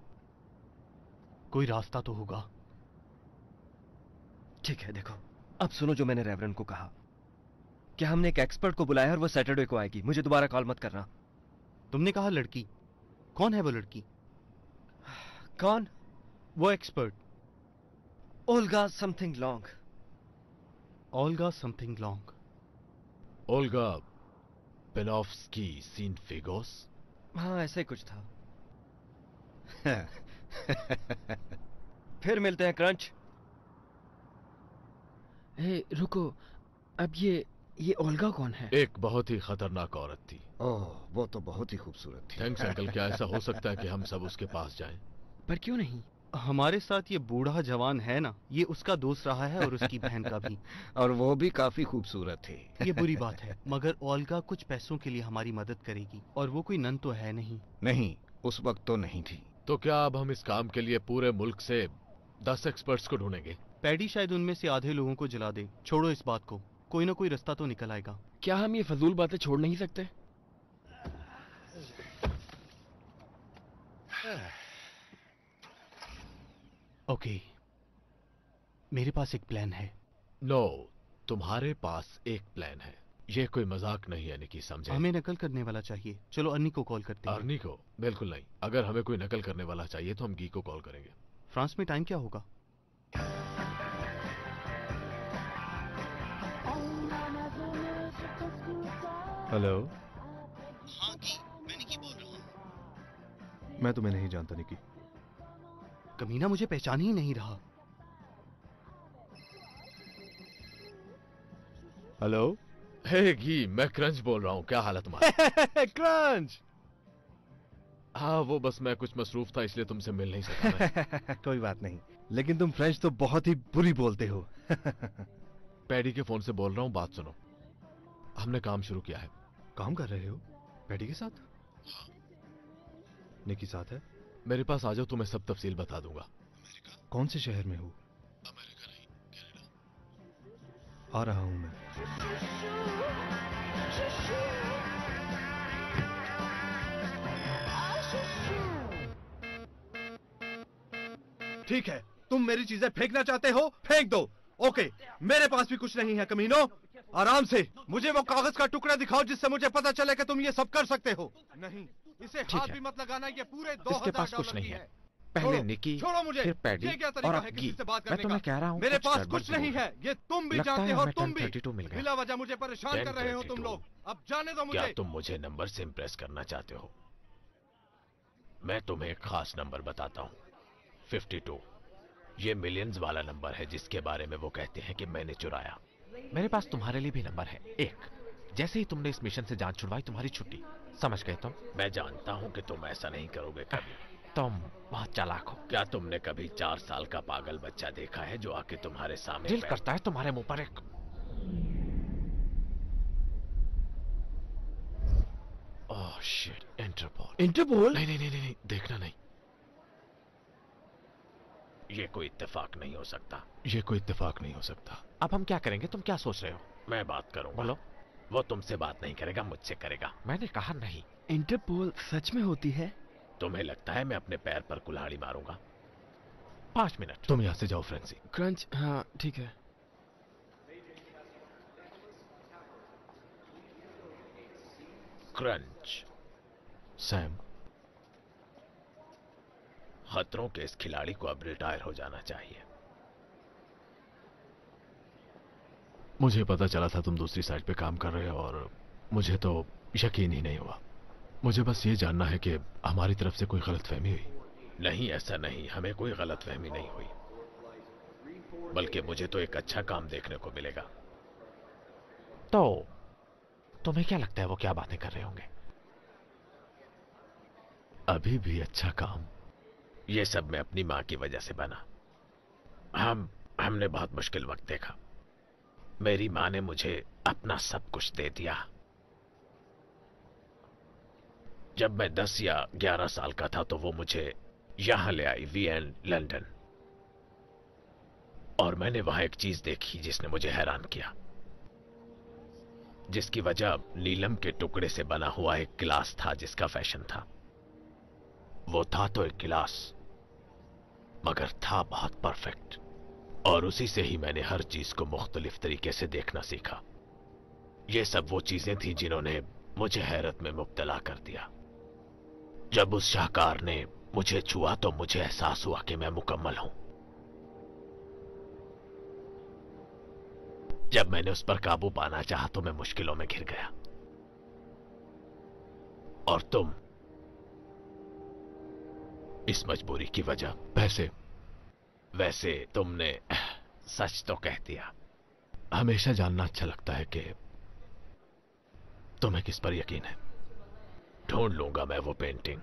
कोई रास्ता तो होगा। ठीक है देखो। अब सुनो जो मैंने रेवरन को कहा। क्या हमने एक एक्सपर्ट को बुलाया और वो सैटरडे को आएगी? मुझे दोबारा कॉल मत करना। तुमने कहा लड़की। कौन है वो लड़की? कौन? वो expert. Olga something long. Olga something long. Olga Panofsky scene फिगोस? हाँ ऐसे ही कुछ था। फिर मिलते हैं क्रंच। ए, रुको। अब ये ये ओल्गा कौन है? एक बहुत ही खतरनाक औरत थी। ओह वो तो बहुत ही खूबसूरत थी। थैंक्स अंकल क्या ऐसा हो सकता है कि हम सब उसके पास जाएँ? पर क्यों नहीं? हमारे साथ ये बूढ़ा जवान है ना ये उसका दोस्त रहा है और उसकी बहन का भी। और वो भी काफ़ी खूबसूरत थी। ये बुरी बात है मगर ओल्गा कुछ पैसों के लिए हमारी मदद करेगी और वो कोई नन तो है नहीं। नहीं उस वक्त तो नहीं थी। तो क्या अब हम इस काम के लिए पूरे मुल्क से दस एक्सपर्ट्स को ढूंढेंगे? पैडी शायद उनमें से आधे लोगों को जला दे। छोड़ो इस बात को। कोई ना कोई रास्ता तो निकल आएगा। क्या हम ये फजूल बातें छोड़ नहीं सकते? ओके। मेरे पास एक प्लान है। नो no, तुम्हारे पास एक प्लान है। ये कोई मज़ाक नहीं है निकी समझे? हमें नकल करने वाला चाहिए। चलो अन्नी को कॉल करते हैं। अर्नी को? बिल्कुल नहीं। अगर हमें कोई नकल करने वाला चाहिए तो हम गी को कॉल करेंगे। फ्रांस में टाइम क्या होगा? हेलो हाँ की मैं निकी बोल रहा हूँ। मैं तुम्हें नहीं जानता निकी। कमीना मुझे पहचान ही नहीं रहा। हेलो हे घी मैं क्रंच बोल रहा हूँ। क्या हालत है तुम्हारा? क्रंच! हाँ वो बस मैं कुछ मसरूफ था इसलिए तुमसे मिल नहीं सका मैं। कोई बात नहीं। लेकिन तुम फ्रेंच तो बहुत ही बुरी बोलते हो। पैडी के फ़ोन से बोल रहा हूँ बात सुनो। हमने काम शुरू किया है। काम कर रहे हो? पैडी के साथ? निकी साथ है? मेरे पास आ जाओ तो मैं सब तफसील बता दूँगा। कौन से शहर में हो? आ रहा हूँ मैं। ठीक है तुम मेरी चीज़ें फेंकना चाहते हो फेंक दो। ओके मेरे पास भी कुछ नहीं है कमीनो। आराम से मुझे वो कागज़ का टुकड़ा दिखाओ जिससे मुझे पता चले कि तुम ये सब कर सकते हो। नहीं इसे हाथ भी मत लगाना ये पूरे दो इसके पास कुछ नहीं है। पहले निकी छोड़ो मुझे। फिर पैडी ये क्या और तरीका अब है किसी गी से बात मैं तुम्हें कह रहा हूँ मेरे पास कुछ नहीं है ये तुम भी जानते हो तुम भी। 1032 मिल गया। बिला वजह मुझे परेशान कर रहे हो तुम लोग। अब जाने दो क्या मुझे तुम मुझे नंबर से इम्प्रेस करना चाहते हो? मैं तुम्हें एक खास नंबर बताता हूँ। 52 ये मिलियंस वाला नंबर है जिसके बारे में वो कहते हैं कि मैंने चुराया। मेरे पास तुम्हारे लिए भी नंबर है। एक जैसे ही तुमने इस मिशन से जान छुड़वाई तुम्हारी छुट्टी। समझ गए तुम? मैं जानता हूँ कि तुम ऐसा नहीं करोगे कभी। तुम बहुत चालाक हो। क्या तुमने कभी चार साल का पागल बच्चा देखा है जो आके तुम्हारे सामने दिल करता है तुम्हारे मुँह पर एक ओह शिट इंटरपोल इंटरपोल नहीं नहीं नहीं नहीं नहीं, देखना नहीं। ये कोई इत्तेफाक नहीं हो सकता। ये कोई इत्तेफाक नहीं हो सकता। अब हम क्या करेंगे? तुम क्या सोच रहे हो? मैं बात करूँगा। बोलो। वो तुमसे बात नहीं करेगा मुझसे करेगा। मैंने कहा नहीं। इंटरपोल सच में होती है? तुम्हें लगता है मैं अपने पैर पर कुल्हाड़ी मारूँगा? पाँच मिनट। तुम यहाँ से जाओ फ्रेंसी। क्रंच हाँ ठीक है। क्रंच। सैम खतरों के इस खिलाड़ी को अब रिटायर हो जाना चाहिए। मुझे पता चला था तुम दूसरी साइड पे काम कर रहे हो और मुझे तो यकीन ही नहीं हुआ। मुझे बस ये जानना है कि हमारी तरफ़ से कोई गलतफहमी हुई। नहीं ऐसा नहीं। हमें कोई गलतफहमी नहीं हुई। बल्कि मुझे तो एक अच्छा काम देखने को मिलेगा। तो तुम्हें क्या लगता है वो क्या बातें कर रहे होंगे? अभी भी अच्छा काम ये सब मैं अपनी माँ की वजह से बना। हम, हमने बहुत मुश्किल वक्त देखा। मेरी माँ ने मुझे अपना सब कुछ दे दिया। जब मैं दस या ग्यारह साल का था तो वो मुझे यहाँ ले आई वीएन लंदन और मैंने वहाँ एक चीज़ देखी जिसने मुझे हैरान किया। जिसकी वजह नीलम के टुकड़े से बना हुआ एक गिलास था जिसका फ़ैशन था। वो था तो एक गिलास, मगर था बहुत परफेक्ट। और उसी से ही मैंने हर चीज़ को मुख्तलिफ़ तरीके से देखना सीखा। ये सब वो चीज़ें थी जिन्होंने मुझे हैरत में मुब्तला कर दिया। जब उस शाहकार ने मुझे छुआ तो मुझे एहसास हुआ कि मैं मुकम्मल हूँ। जब मैंने उस पर काबू पाना चाहा तो मैं मुश्किलों में घिर गया। और तुम इस मजबूरी की वजह वैसे वैसे तुमने सच तो कह दिया। हमेशा जानना अच्छा लगता है कि तुम्हें किस पर यकीन है। ढूंढ लूँगा मैं वो पेंटिंग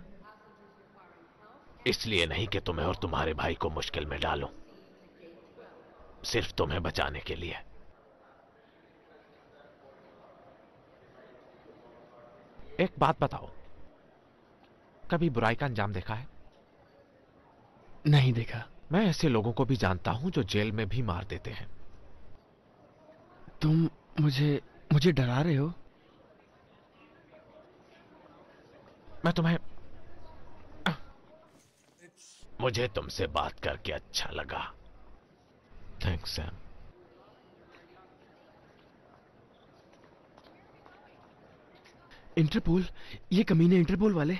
इसलिए नहीं कि तुम्हें और तुम्हारे भाई को मुश्किल में डालूं। सिर्फ़ तुम्हें बचाने के लिए। एक बात बताओ। कभी बुराई का अंजाम देखा है? नहीं देखा। मैं ऐसे लोगों को भी जानता हूँ जो जेल में भी मार देते हैं। तुम मुझे मुझे डरा रहे हो? मैं तुम्हें मुझे तुमसे बात करके अच्छा लगा। थैंक्स सैम इंटरपोल ये कमीने इंटरपोल वाले।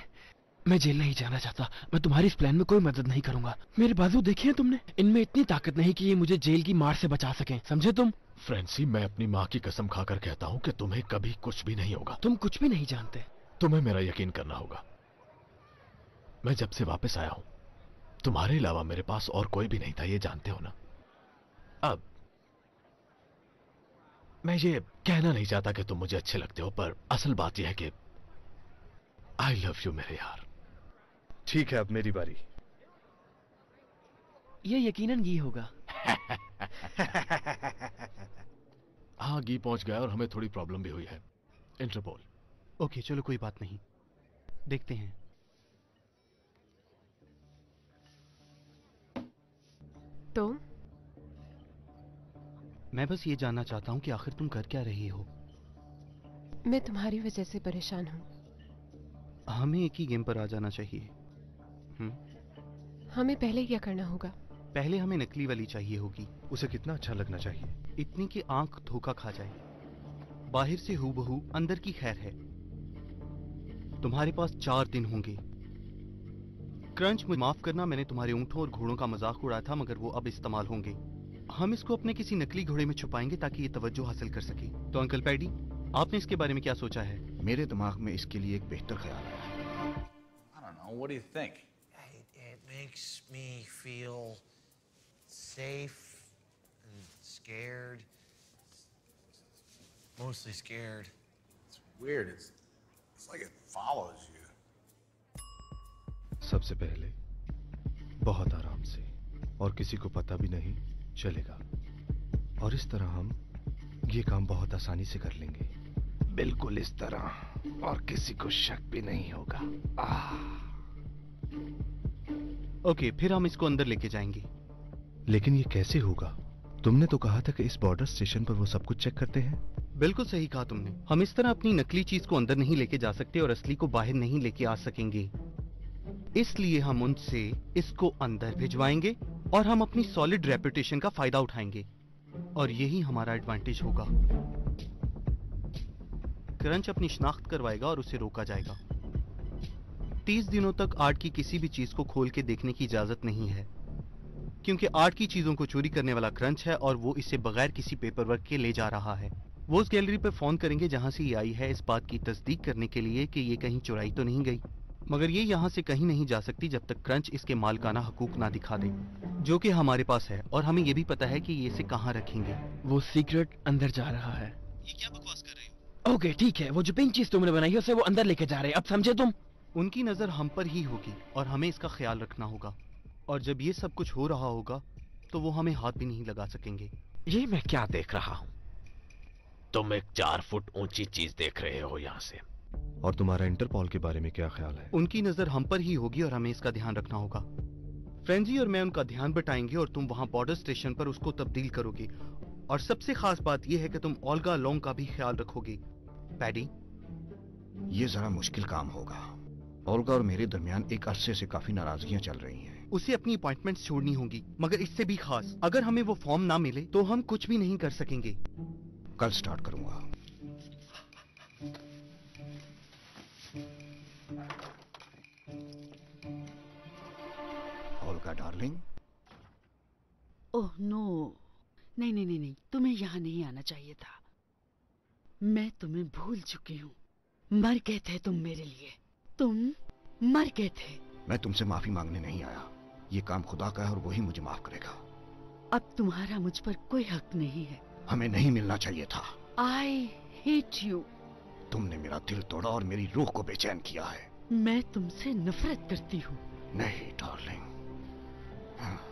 मैं जेल नहीं जाना चाहता। मैं तुम्हारी इस प्लान में कोई मदद नहीं करूँगा। मेरे बाजू देखे हैं तुमने? इनमें इतनी ताकत नहीं कि ये मुझे जेल की मार से बचा सकें। समझे तुम? फ्रेंसी मैं अपनी माँ की कसम खाकर कहता हूँ कि तुम्हें कभी कुछ भी नहीं होगा। तुम कुछ भी नहीं जानते। तुम्हें मेरा यकीन करना होगा। मैं जब से वापस आया हूँ तुम्हारे अलावा मेरे पास और कोई भी नहीं था ये जानते हो ना? अब मैं ये कहना नहीं चाहता कि तुम मुझे अच्छे लगते हो पर असल बात यह है कि आई लव यू मेरे यार। ठीक है अब मेरी बारी। ये यकीनन घी होगा। हाँ गी पहुँच गया और हमें थोड़ी प्रॉब्लम भी हुई है। इंटरपोल ओके चलो कोई बात नहीं। देखते हैं। तो? मैं बस ये जानना चाहता हूँ कि आखिर तुम कर क्या रही हो। मैं तुम्हारी वजह से परेशान हूँ। हमें एक ही गेम पर आ जाना चाहिए। हम्म? हमें पहले क्या करना होगा? पहले हमें नकली वाली चाहिए होगी। उसे कितना अच्छा लगना चाहिए। इतनी कि आँख धोखा खा जाए। बाहर से हूबहू अंदर की खैर है। तुम्हारे पास चार दिन होंगे। क्रंच मुझे माफ़ करना मैंने तुम्हारे ऊंटों और घोड़ों का मज़ाक उड़ाया था मगर वो अब इस्तेमाल होंगे। हम इसको अपने किसी नकली घोड़े में छुपाएँगे ताकि ये तवज्जो हासिल कर सके। तो अंकल पैडी आपने इसके बारे में क्या सोचा है? मेरे दिमाग में इसके लिए एक बेहतर ख्याल है makes me feel safe and scared. Mostly scared. It's weird. It's it's like it follows you. सबसे पहले बहुत आराम से और किसी को पता भी नहीं चलेगा और इस तरह हम ये काम बहुत आसानी से कर लेंगे बिल्कुल इस तरह और किसी को शक भी नहीं होगा आह ओके फिर हम इसको अंदर लेके जाएँगे। लेकिन ये कैसे होगा? तुमने तो कहा था कि इस बॉर्डर स्टेशन पर वो सब कुछ चेक करते हैं। बिल्कुल सही कहा तुमने। हम इस तरह अपनी नकली चीज़ को अंदर नहीं लेके जा सकते और असली को बाहर नहीं लेके आ सकेंगे। इसलिए हम उनसे इसको अंदर भिजवाएँगे और हम अपनी सॉलिड रेपुटेशन का फ़ायदा उठाएँगे। और यही हमारा एडवांटेज होगा। क्रंच अपनी शनाख्त करवाएगा और उसे रोका जाएगा। तीस दिनों तक आर्ट की किसी भी चीज़ को खोल के देखने की इजाज़त नहीं है। क्योंकि आर्ट की चीज़ों को चोरी करने वाला क्रंच है और वो इसे बगैर किसी पेपर वर्क के ले जा रहा है। वो उस गैलरी पर फ़ोन करेंगे जहाँ से ये आई है इस बात की तस्दीक करने के लिए कि ये कहीं चुराई तो नहीं गई। मगर ये यहाँ से कहीं नहीं जा सकती जब तक क्रंच इसके मालकाना हकूक ना दिखा दे जो कि हमारे पास है और हमें ये भी पता है कि ये इसे कहाँ रखेंगे। वो सीक्रेट अंदर जा रहा है। ये क्या बकवास कर रहे हो? ओके ठीक है। वो जो पिंक चीज़ तुमने बनाई है उसे वो अंदर लेके जा रहे हैं। अब समझे तुम? उनकी नज़र हम पर ही होगी और हमें इसका ख्याल रखना होगा। और जब ये सब कुछ हो रहा होगा तो वो हमें हाथ भी नहीं लगा सकेंगे। ये मैं क्या देख रहा हूँ? तुम एक चार फुट ऊँची चीज़ देख रहे हो यहाँ से। और तुम्हारा इंटरपॉल के बारे में क्या ख्याल है? उनकी नज़र हम पर ही होगी और हमें इसका ध्यान रखना होगा। फ्रेंजी और मैं उनका ध्यान बटाएँगे और तुम वहाँ बॉर्डर स्टेशन पर उसको तब्दील करोगे। और सबसे खास बात यह है कि तुम ओल्गा लोंग का भी ख्याल रखोगे। पैडी? ये जरा मुश्किल काम होगा। ओल्गा और मेरे दरमियान एक अरसे से काफ़ी नाराजगियाँ चल रही हैं। उसे अपनी अपॉइंटमेंट छोड़नी होगी मगर इससे भी खास अगर हमें वो फॉर्म ना मिले तो हम कुछ भी नहीं कर सकेंगे। कल स्टार्ट करूँगा। ओल्गा डार्लिंग ओह नो नहीं नहीं नहीं नहीं तुम्हें यहाँ नहीं आना चाहिए था। मैं तुम्हें भूल चुकी हूँ। मर गए थे तुम मेरे लिए। तुम मर गए थे। मैं तुमसे माफ़ी मांगने नहीं आया। ये काम खुदा का है और वही मुझे माफ़ करेगा। अब तुम्हारा मुझ पर कोई हक नहीं है। हमें नहीं मिलना चाहिए था। आई हेट यू तुमने मेरा दिल तोड़ा और मेरी रूह को बेचैन किया है। मैं तुमसे नफरत करती हूँ। नहीं डार्लिंग हाँ।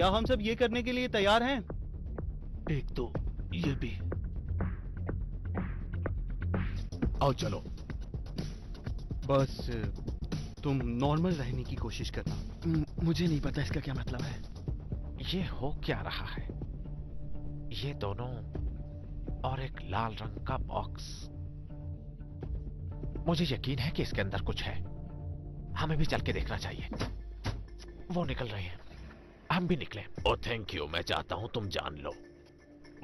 क्या हम सब ये करने के लिए तैयार हैं? एक तो ये भी। आओ चलो। बस तुम नॉर्मल रहने की कोशिश करना। मुझे नहीं पता इसका क्या मतलब है। ये हो क्या रहा है? ये दोनों और एक लाल रंग का बॉक्स मुझे यकीन है कि इसके अंदर कुछ है। हमें भी चल के देखना चाहिए। वो निकल रहे हैं। हम भी निकले। ओ थैंक यू मैं चाहता हूँ तुम जान लो।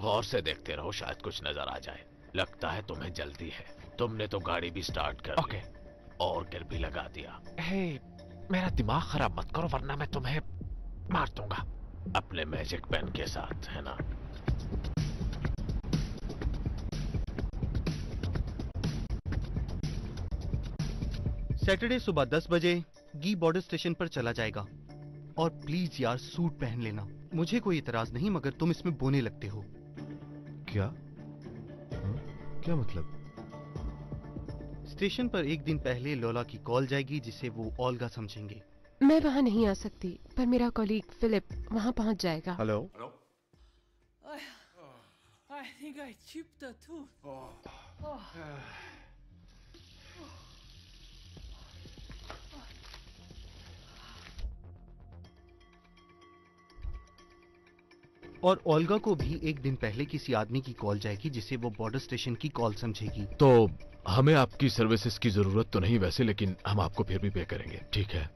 गौर से देखते रहो शायद कुछ नज़र आ जाए। लगता है तुम्हें जल्दी है। तुमने तो गाड़ी भी स्टार्ट कर ओके और गिर भी लगा दिया। हे मेरा दिमाग खराब मत करो वरना मैं तुम्हें मार दूँगा। अपने मैजिक पेन के साथ है ना? सैटरडे सुबह 10 बजे गी बॉर्डर स्टेशन पर चला जाएगा। और प्लीज़ यार सूट पहन लेना। मुझे कोई इतराज नहीं मगर तुम इसमें बोने लगते हो। क्या? हाँ? क्या मतलब? स्टेशन पर एक दिन पहले लोला की कॉल जाएगी जिसे वो ओल्गा समझेंगे। मैं वहाँ नहीं आ सकती पर मेरा कॉलीग फिलिप वहाँ पहुँच जाएगा। Hello I think I chipped a tooth. Oh. और ओल्गा को भी एक दिन पहले किसी आदमी की कॉल जाएगी, जिसे वो बॉर्डर स्टेशन की कॉल समझेगी। तो हमें आपकी सर्विसेज़ की ज़रूरत तो नहीं वैसे, लेकिन हम आपको फिर भी पे करेंगे, ठीक है?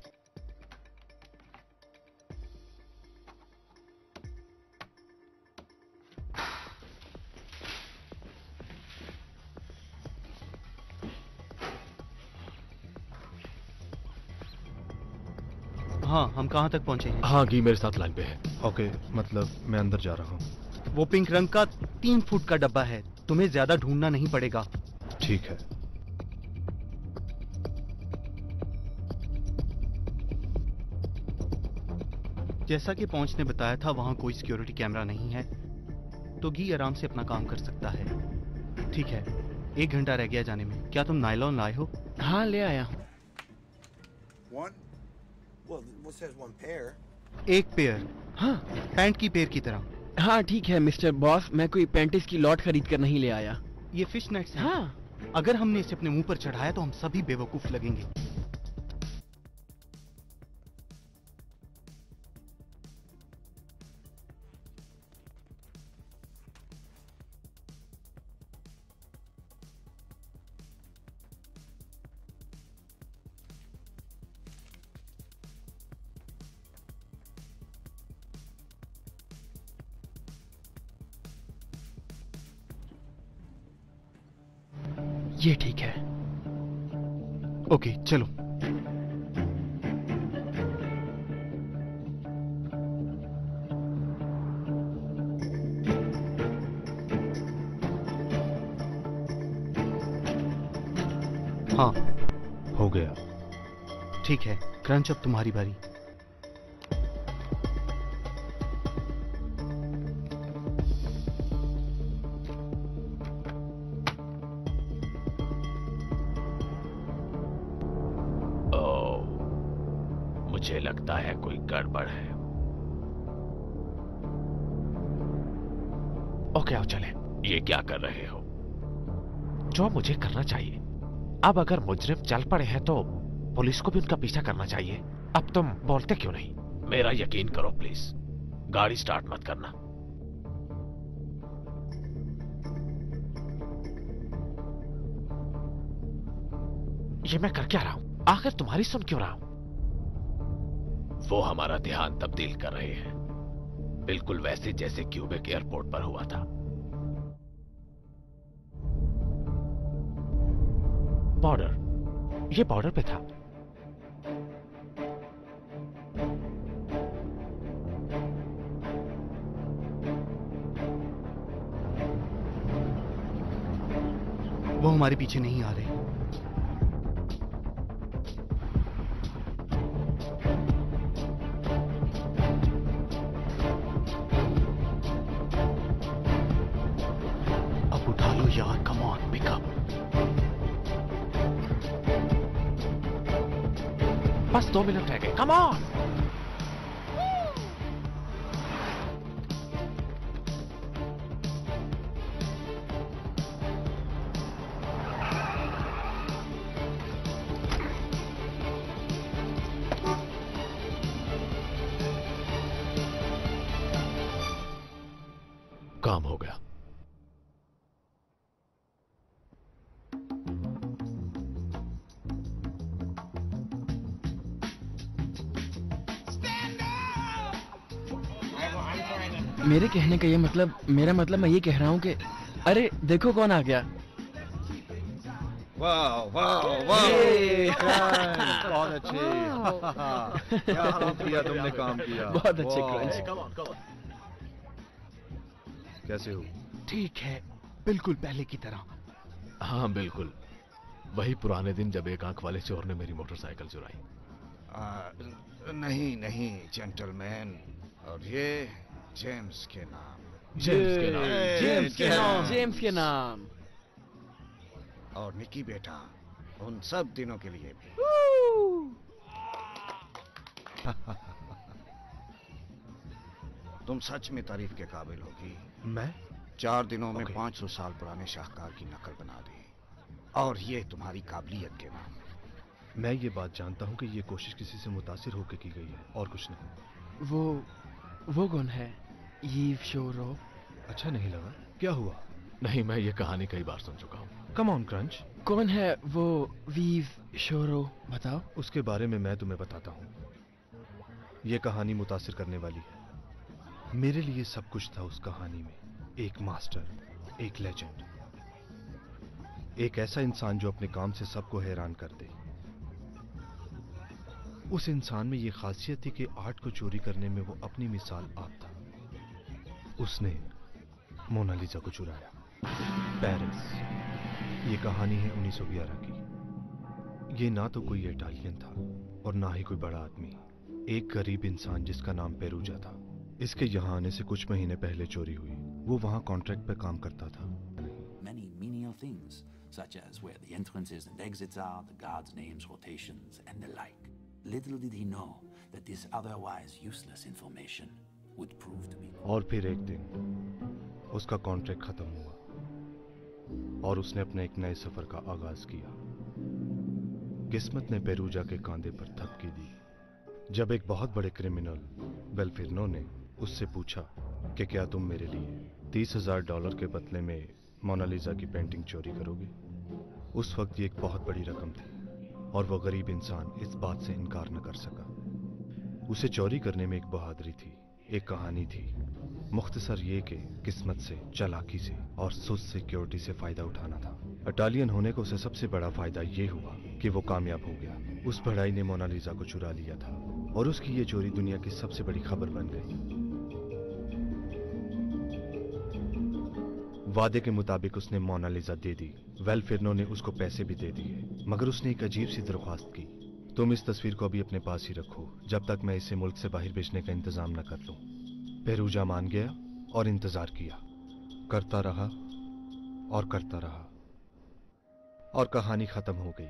हाँ हम कहाँ तक पहुँचे हैं? हाँ घी मेरे साथ लाइन पे है। ओके मतलब मैं अंदर जा रहा हूँ। वो पिंक रंग का तीन फुट का डब्बा है। तुम्हें ज़्यादा ढूंढना नहीं पड़ेगा। ठीक है। जैसा कि पहुँच ने बताया था वहाँ कोई सिक्योरिटी कैमरा नहीं है। तो घी आराम से अपना काम कर सकता है। ठीक है एक घंटा रह गया जाने में। क्या तुम नायलॉन लाए हो? हाँ ले आया हूँ। One? Well, what says one pair? एक पेयर हाँ पैंट की पेयर की तरह. हाँ ठीक है मिस्टर बॉस मैं कोई पैंटिस की लॉट खरीद कर नहीं ले आया। ये फ़िश नेट्स हैं। हाँ। अगर हमने इसे अपने मुँह पर चढ़ाया तो हम सभी बेवकूफ़ लगेंगे। क्रंच अब तुम्हारी बारी। मुझे लगता है कोई गड़बड़ है। ओके, आओ चले। ये क्या कर रहे हो? जो मुझे करना चाहिए। अब अगर मुजरिम चल पड़े हैं तो पुलिस को भी उनका पीछा करना चाहिए। अब तुम बोलते क्यों नहीं? मेरा यकीन करो प्लीज़ गाड़ी स्टार्ट मत करना। ये मैं कर क्या रहा हूँ? आखिर तुम्हारी सुन क्यों रहा हूँ? वो हमारा ध्यान तब्दील कर रहे हैं। बिल्कुल वैसे जैसे क्यूबेक एयरपोर्ट पर हुआ था। बॉर्डर। ये बॉर्डर पे था। हमारे पीछे नहीं आ रहे। अब उठा लो यार कम ऑन पिकअप बस दो मिनट रह गए। कम ऑन काम हो गया। मेरे कहने का ये मतलब मेरा मतलब मैं ये कह रहा हूँ कि अरे देखो कौन आ गया। वाह वाह वाह। बहुत अच्छे। क्या किया तुमने काम किया। बहुत अच्छे कैसे हो? ठीक है। बिल्कुल पहले की तरह। हाँ बिल्कुल। वही पुराने दिन जब एक आँख वाले चोर ने मेरी मोटरसाइकिल चुराई। आ, नहीं नहीं जेंटलमैन। और ये जेम्स के नाम। जेम्स के नाम। जेम्स के नाम। जेम्स के नाम। और निकी बेटा उन सब दिनों के लिए भी। तुम सच में तारीफ़ के काबिल होगी। मैं? चार दिनों में 500 साल पुराने शाहकार की नकल बना दी। और ये तुम्हारी काबिलियत के नाम। मैं ये बात जानता हूँ कि ये कोशिश किसी से मुतासिर होकर की गई है और कुछ नहीं। वो वो कौन है? यीव शोरो? अच्छा नहीं लगा। क्या हुआ? नहीं मैं ये कहानी कई बार सुन चुका हूँ। कम ऑन क्रंच कौन है वो वीव शोरो? बताओ। उसके बारे में मैं तुम्हें बताता हूँ। ये कहानी मुतासिर करने वाली है। मेरे लिए सब कुछ था उस कहानी में। एक मास्टर, एक लेजेंड एक ऐसा इंसान जो अपने काम से सबको हैरान कर दे। उस इंसान में यह खासियत थी कि आर्ट को चोरी करने में वो अपनी मिसाल आप था। उसने मोनालिसा को चुराया। पेरिस ये कहानी है 1911 की। ये ना तो कोई इटालियन था और ना ही कोई बड़ा आदमी। एक गरीब इंसान जिसका नाम पेरूजा था। इसके यहाँ आने से कुछ महीने पहले चोरी हुई वो वहाँ कॉन्ट्रैक्ट पे काम करता था Many menial things, such as where the entrances and exits are, the guards' names, rotations, and the like. Little did he know that this otherwise useless information would prove to be. और फिर एक दिन उसका कॉन्ट्रैक्ट खत्म हुआ और उसने अपने एक नए सफ़र का आगाज़ किया किस्मत ने पेरूजा के कांधे पर थपकी दी जब एक बहुत बड़े क्रिमिनल बेल्फिरनो ने उससे पूछा कि क्या तुम मेरे लिए तीस हज़ार डॉलर के बदले में मोनालिसा की पेंटिंग चोरी करोगे? उस वक्त ये एक बहुत बड़ी रकम थी और वह गरीब इंसान इस बात से इनकार न कर सका। उसे चोरी करने में एक बहादुरी थी, एक कहानी थी, मुख्तसर ये कि किस्मत से, चालाकी से और सुस्त सिक्योरिटी से फ़ायदा उठाना था। इटालियन होने को उसे सबसे बड़ा फ़ायदा ये हुआ कि वो कामयाब हो गया। उस बढ़ाई ने मोनालिसा को चुरा लिया था और उसकी ये चोरी दुनिया की सबसे बड़ी खबर बन गई। वादे के मुताबिक उसने मोनालिसा दे दी। वेलफेरनो ने उसको पैसे भी दे दिए, मगर उसने एक अजीब सी दरख्वास्त की। तुम इस तस्वीर को अभी अपने पास ही रखो, जब तक मैं इसे मुल्क से बाहर भेजने का इंतज़ाम न कर लूँ। पेरूजा मान गया और इंतज़ार किया। करता रहा और करता रहा। और कहानी खत्म हो गई।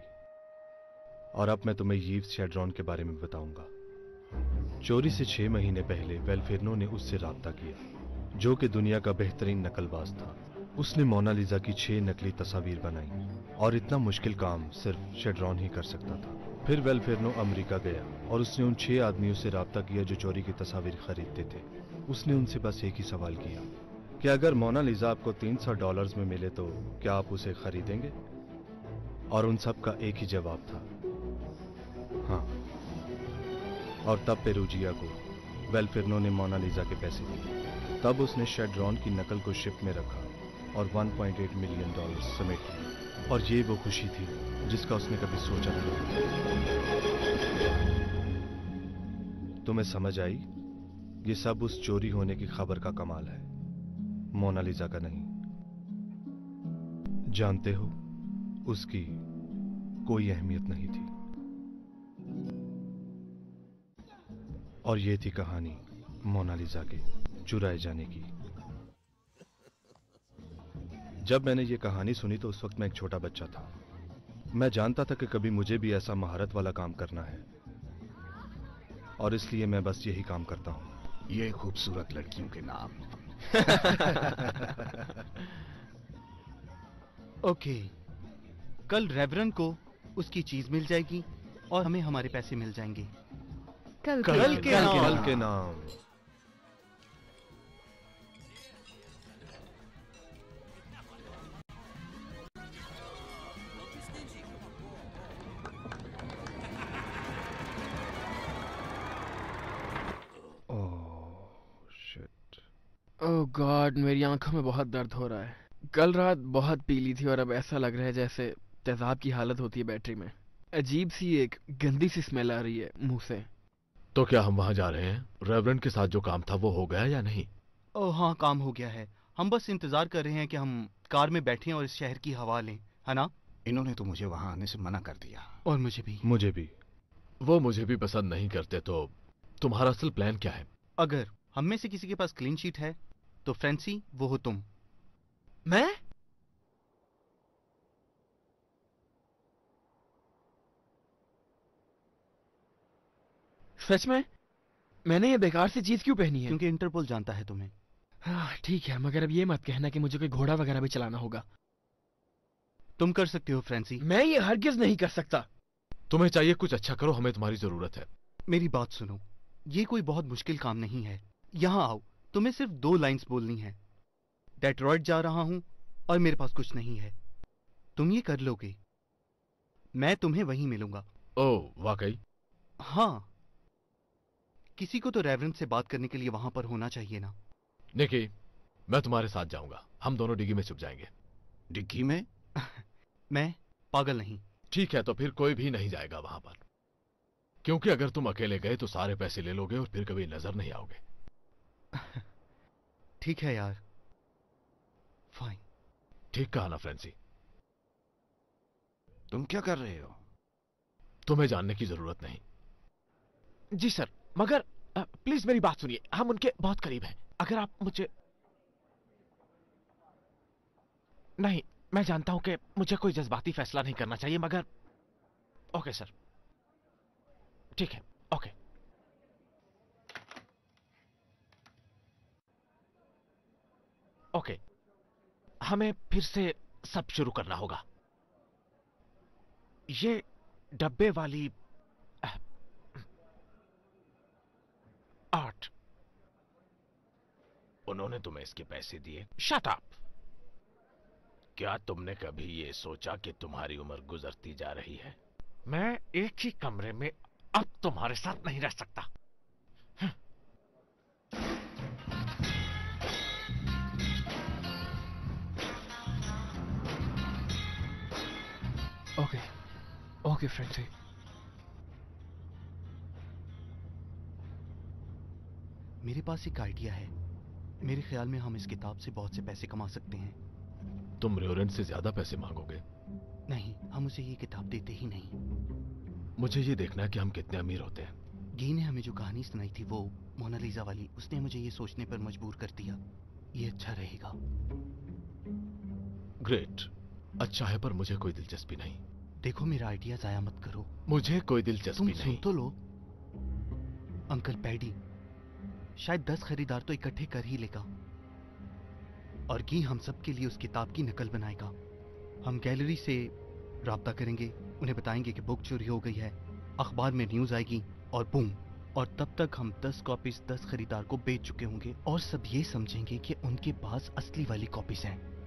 और अब मैं तुम्हें यीव शेड्रॉन के बारे में बताऊँगा। चोरी से छह महीने पहले वेलफेरनो ने उससे रबता किया, जो कि दुनिया का बेहतरीन नकलबाज था। उसने मोनालिसा की छह नकली तस्वीर बनाई और इतना मुश्किल काम सिर्फ़ शेड्रॉन ही कर सकता था। फिर वेलफेरनो अमेरिका गया और उसने उन छह आदमियों से राबता किया जो चोरी की तस्वीर खरीदते थे। उसने उनसे बस एक ही सवाल किया, कि अगर मोनालिसा आपको तीन सौ डॉलर्स में मिले तो क्या आप उसे खरीदेंगे? और उन सब का एक ही जवाब था हाँ। और तब पेरूजिया को वेलफेरनो ने मोनालिसा के पैसे दिए। तब उसने शेड्रॉन की नकल को शिप में रखा और 1.8 मिलियन डॉलर समेट लिए और ये वो खुशी थी, जिसका उसने कभी सोचा नहीं। तुम्हें समझ आई? ये सब उस चोरी होने की खबर का कमाल है। मोनालिसा का नहीं। जानते हो, उसकी कोई अहमियत नहीं थी। और ये थी कहानी मोनालिसा के चुराए जाने की। जब मैंने ये कहानी सुनी तो उस वक्त मैं एक छोटा बच्चा था। मैं जानता था कि कभी मुझे भी ऐसा महारत वाला काम करना है। और इसलिए मैं बस यही काम करता हूँ। ये खूबसूरत लड़कियों के नाम। ओके। कल रेवरन को उसकी चीज़ मिल जाएगी और हमें हमारे पैसे मिल जाएँगे। कल कल के नाम। कल के नाम। ओह गॉड मेरी आँखों में बहुत दर्द हो रहा है। कल रात बहुत पीली थी और अब ऐसा लग रहा है जैसे तेजाब की हालत होती है बैटरी में। अजीब सी एक गंदी सी स्मेल आ रही है मुँह से। तो क्या हम वहाँ जा रहे हैं? रेवरेंड के साथ जो काम था वो हो गया या नहीं? ओह हाँ काम हो गया है। हम बस इंतज़ार कर रहे हैं कि हम कार में बैठें और इस शहर की हवा लें है ना? इन्होंने तो मुझे वहाँ आने से मना कर दिया। और मुझे भी। मुझे भी। वो मुझे भी पसंद नहीं करते तो तुम्हारा असल प्लान क्या है? अगर हम में से किसी के पास क्लीन शीट है तो फ्रेंसी वो हो तुम। मैं? सच में? मैंने ये बेकार सी चीज़ क्यों पहनी है? क्योंकि इंटरपोल जानता है तुम्हें। हाँ ठीक है मगर अब ये मत कहना कि मुझे कोई घोड़ा वगैरह भी चलाना होगा। तुम कर सकते हो फ्रेंसी मैं ये हरगिज नहीं कर सकता। तुम्हें चाहिए कुछ अच्छा करो हमें तुम्हारी ज़रूरत है। मेरी बात सुनो। ये कोई बहुत मुश्किल काम नहीं है। यहाँ आओ। तुम्हें सिर्फ़ दो लाइंस बोलनी है। डेट्रॉइड जा रहा हूँ और मेरे पास कुछ नहीं है। तुम ये कर लोगे। मैं तुम्हें वहीं मिलूँगा। ओ वाकई? हाँ। किसी को तो रेवरेंट से बात करने के लिए वहाँ पर होना चाहिए ना। निकी मैं तुम्हारे साथ जाऊँगा। हम दोनों डिग्गी में छुप जाएँगे। डिग्गी में? मैं पागल नहीं। ठीक है तो फिर कोई भी नहीं जाएगा वहाँ पर। क्योंकि अगर तुम अकेले गए तो सारे पैसे ले लोगे और फिर कभी नज़र नहीं आओगे। ठीक है यार। फाइन ठीक कहा ना फ्रेंसी तुम क्या कर रहे हो? तुम्हें जानने की ज़रूरत नहीं। जी सर मगर प्लीज़ मेरी बात सुनिए। हम उनके बहुत करीब हैं। अगर आप मुझे नहीं मैं जानता हूँ कि मुझे कोई जज्बाती फैसला नहीं करना चाहिए मगर ओके सर। ठीक है ओके। ओके। हमें फिर से सब शुरू करना होगा। ये डब्बे वाली आठ। उन्होंने तुम्हें इसके पैसे दिए। शट अप क्या तुमने कभी ये सोचा कि तुम्हारी उम्र गुजरती जा रही है? मैं एक ही कमरे में अब तुम्हारे साथ नहीं रह सकता। ओके फ्रेंसी मेरे पास एक आइडिया है। मेरे ख्याल में हम इस किताब से बहुत से पैसे कमा सकते हैं। तुम रेवरेंट से ज़्यादा पैसे मांगोगे? नहीं हम उसे ये किताब देते ही नहीं। मुझे ये देखना है कि हम कितने अमीर होते हैं। गी ने हमें जो कहानी सुनाई थी वो मोनालिसा वाली उसने मुझे ये सोचने पर मजबूर कर दिया। ये अच्छा रहेगा। ग्रेट अच्छा है पर मुझे कोई दिलचस्पी नहीं। देखो मेरा आइडिया जाया मत करो। मुझे कोई तुम दिलचस्पी सुन नहीं तो लो। अंकल पैडी शायद दस खरीदार तो इकट्ठे कर ही लेगा। और गी हम सब के लिए उस किताब की नकल बनाएगा। हम गैलरी से राब्ता करेंगे उन्हें बताएँगे कि बुक चोरी हो गई है। अखबार में न्यूज़ आएगी और बूम और तब तक हम दस कॉपीज दस खरीदार को बेच चुके होंगे। और सब ये समझेंगे कि उनके पास असली वाली कॉपीज हैं।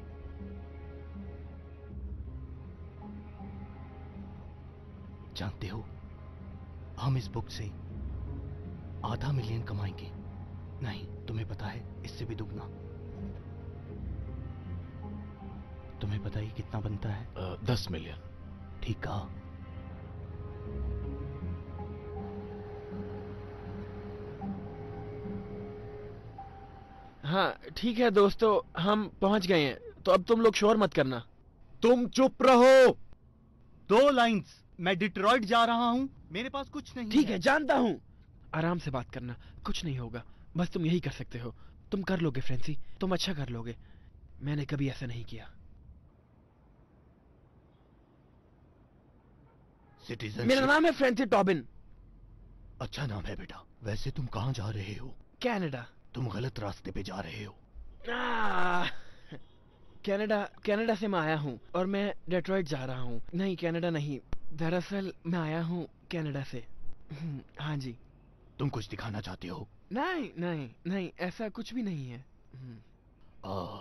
जानते हो हम इस बुक से आधा मिलियन कमाएँगे। नहीं तुम्हें पता है इससे भी दुगना। तुम्हें पता ही कितना बनता है? अ, दस मिलियन। ठीक कहा। हाँ ठीक है दोस्तों हम पहुँच गए हैं तो अब तुम लोग शोर मत करना। तुम चुप रहो। दो लाइंस। मैं डिट्रॉइट जा रहा हूँ मेरे पास कुछ नहीं ठीक है। है जानता हूँ। आराम से बात करना कुछ नहीं होगा। बस तुम यही कर सकते हो। तुम कर लोगे फ्रेंसी। तुम अच्छा कर लोगे। मैंने कभी ऐसा नहीं किया। सिटीजन मेरा नाम है फ्रेंसी टॉबिन। अच्छा नाम है बेटा। वैसे तुम कहाँ जा रहे हो? कनाडा। तुम गलत रास्ते पे जा रहे हो। कनाडा कनाडा से मैं आया हूँ और मैं डेट्रॉइट जा रहा हूँ। नहीं कनाडा नहीं। दरअसल मैं आया हूँ कनाडा से। हम्म, हाँ जी। तुम कुछ दिखाना चाहते हो? नहीं नहीं नहीं ऐसा कुछ भी नहीं है। हम्म, आ,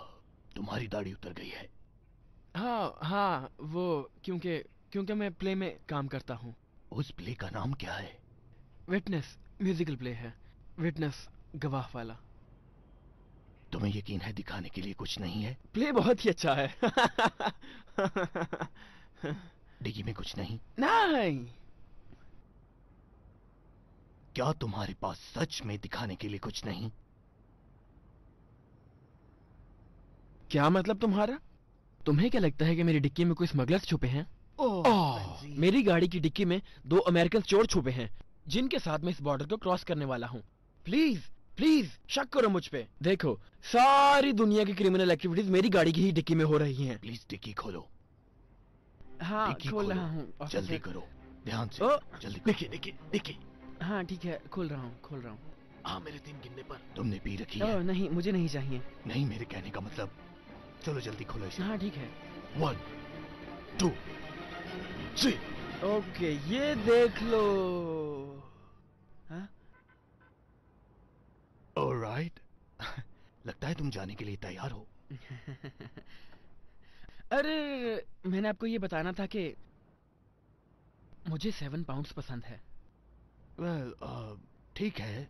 तुम्हारी दाढ़ी उतर गई है। हाँ हाँ वो क्योंकि क्योंकि मैं प्ले में काम करता हूँ। उस प्ले का नाम क्या है? विटनेस म्यूजिकल प्ले है। विटनेस गवाह वाला। तुम्हें यकीन है दिखाने के लिए कुछ नहीं है? प्ले बहुत ही अच्छा है। डिग्गी में कुछ नहीं। नहीं। क्या तुम्हारे पास सच में दिखाने के लिए कुछ नहीं? क्या मतलब तुम्हारा? तुम्हें क्या लगता है कि मेरी डिक्की में कोई स्मगलर्स छुपे हैं? ओह, मेरी गाड़ी की डिक्की में दो अमेरिकन चोर छुपे हैं जिनके साथ मैं इस बॉर्डर को क्रॉस करने वाला हूँ। प्लीज़ प्लीज़ शक करो मुझ पे। देखो सारी दुनिया की क्रिमिनल एक्टिविटीज़ मेरी गाड़ी की ही डिक्की में हो रही हैं। प्लीज़ डिक्की खोलो। हाँ खोल रहा हूँ। जल्दी करो ध्यान से जल्दी। डिक्की डिक्की डिक्की हाँ ठीक है खोल रहा हूँ खोल रहा हूँ। हाँ मेरे तीन गिनने पर। तुमने पी रखी है। नहीं मुझे नहीं चाहिए। नहीं मेरे कहने का मतलब। चलो जल्दी खोलो इसे। हाँ ठीक है। वन टू थ्री ओके ये देख लो। हाँ? ऑलराइट लगता है तुम जाने के लिए तैयार हो। अरे मैंने आपको ये बताना था कि मुझे सेवन पाउंड्स पसंद है। वेल ठीक है।